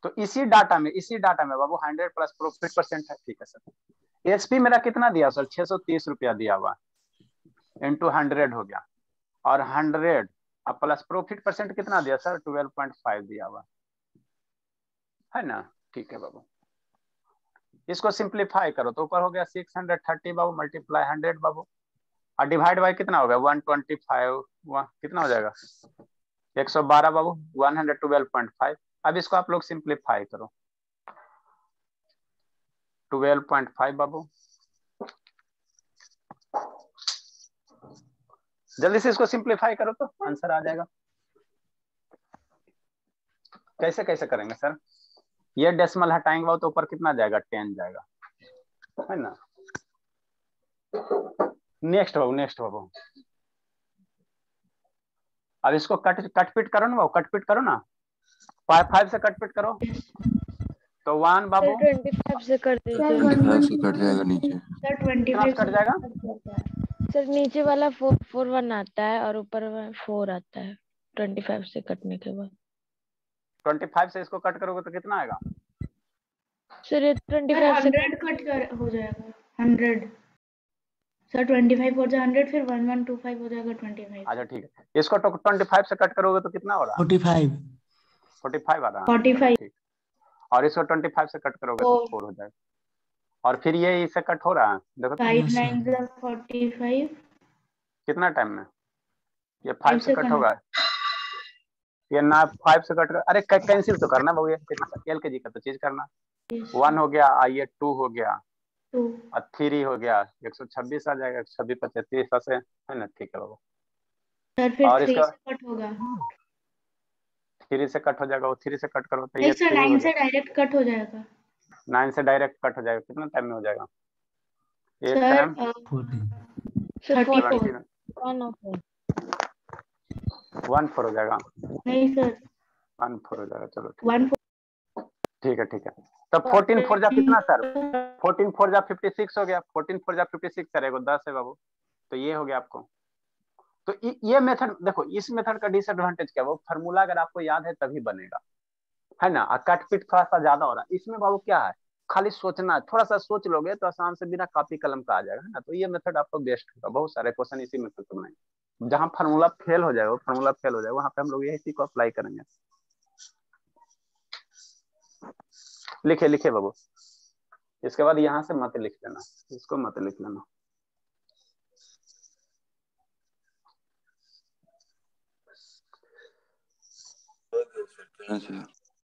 तो इसी डाटा में, इसी डाटा में बाबू हंड्रेड प्लस प्रॉफिट परसेंट है। ठीक है सर। एसपी मेरा कितना दिया सर? छह सौ तीस रुपया दिया हुआ इंटू हंड्रेड हो गया। और हंड्रेड अब प्लस प्रॉफिट परसेंट कितना दिया सर? ट्वेल्व पॉइंट फाइव दिया हुआ। है ना? ठीक है बाबू। इसको सिंप्लीफाई करो तो ऊपर हो गया सिक्स हंड्रेड थर्टी बाबू मल्टीप्लाई हंड्रेड बाबू। और डिवाइड बाई कितना हो गया? वन ट्वेंटी फाइव कितना हो जाएगा? एक सौ बारह बाबू one hundred twelve point five अब इसको आप लोग सिंप्लीफाई करो। ट्वेल्व पॉइंट फाइव बाबू। जल्दी से इसको सिंप्लीफाई करो तो आंसर आ जाएगा। कैसे कैसे करेंगे सर? ये डेसिमल हटाएँगे तो ऊपर कितना जाएगा? टेन जाएगा। है ना? नेक्स्ट बाबू नेक्स्ट बाबू। अब इसको कट कट पिट करो ना बाबू कट पिट करो ना। फाइव फाइव से कट पिट करो। तो वन बाबू। से कर सर से कट जाएगा नीचे। सर ट्वेंटी कितना फाइव कट जाएगा। सर नीचे वाला फोर फोर वन आता है और ऊपर फोर आता है ट्वेंटी फाइव से कटने के बाद। ट्वेंटी फाइव से इसको कट करोगे तो कितना आएगा? सर ये ट्वेंटी फाइव से हंड्रेड कट कर हो जाएगा। हंड्रेड सर ट्वेंटी फाइव हो जाए हंड्रेड फिर वन वन टू फाइव हो जाएगा ट्वेंटी फाइव अच्छा ठीक है। इसको ट्वेंटी फाइव से कट करोगे तो कितना हो रहा है 45 फोर्टी फाइव आ रहा है। फोर्टी फाइव ठीक। और इसको ट्वेंटी फाइव से कट करोगे तो Four. फोर हो जाएगा। और फिर ये इससे कट हो रहा है? देखो तो five Yes, sir. Nine forty five कितना टाइम में? ये फाइव फाइव से कट होगा। ये ना फाइव से कट कर अरे कैंसिल तो करना बाबू ये एल के जी का तो चीज़ करना। वन हो गया ये टू हो गया। थ्री हो गया। एक सौ छब्बीस आ जाएगा छब्बीस पचहत्तीस ऐसे है ना? ठीक है बाबू। और थ्री इसका से कट होगा। थ्री से कट हो जाएगा वो थ्री से कट करो तो ये नाइन से डायरेक्ट कट हो जाएगा। नाइन से डायरेक्ट कट हो जाएगा कितना टाइम में हो जाएगा? एक time thirty four seventy one four हो जाएगा। नहीं सर वन फोर हो जाएगा चलो ठीक है ठीक है। ठीक है तो फोर्टीन फोर जा कितना सर? फोर्टीन फोर जा फिफ्टी सिक्स हो गया। फोर्टीन फोर जा फिफ्टी सिक्स सर एगो दस है बाबू। तो ये हो गया आपको। तो ये मेथड देखो इस मेथड का डिसएडवांटेज क्या है? वो फार्मूला अगर आपको याद है तभी बनेगा। है ना? और कट पिट थोड़ा सा ज़्यादा हो रहा है। इसमें बाबू क्या है? खाली सोचना है। थोड़ा सा सोच लोगे तो आसान से बिना कॉपी कलम का आ जाएगा है ना? तो ये मेथड आपको बेस्ट होगा। बहुत सारे क्वेश्चन इसी मेथड से बनाएँगे। जहाँ फार्मूला फेल हो जाएगा फार्मूला फेल हो जाएगा वहाँ पे हम लोग यही को अप्लाई करेंगे। लिखे लिखे बाबू। इसके बाद यहाँ से मत लिख लेना। इसको मत लिख लेना। अच्छा।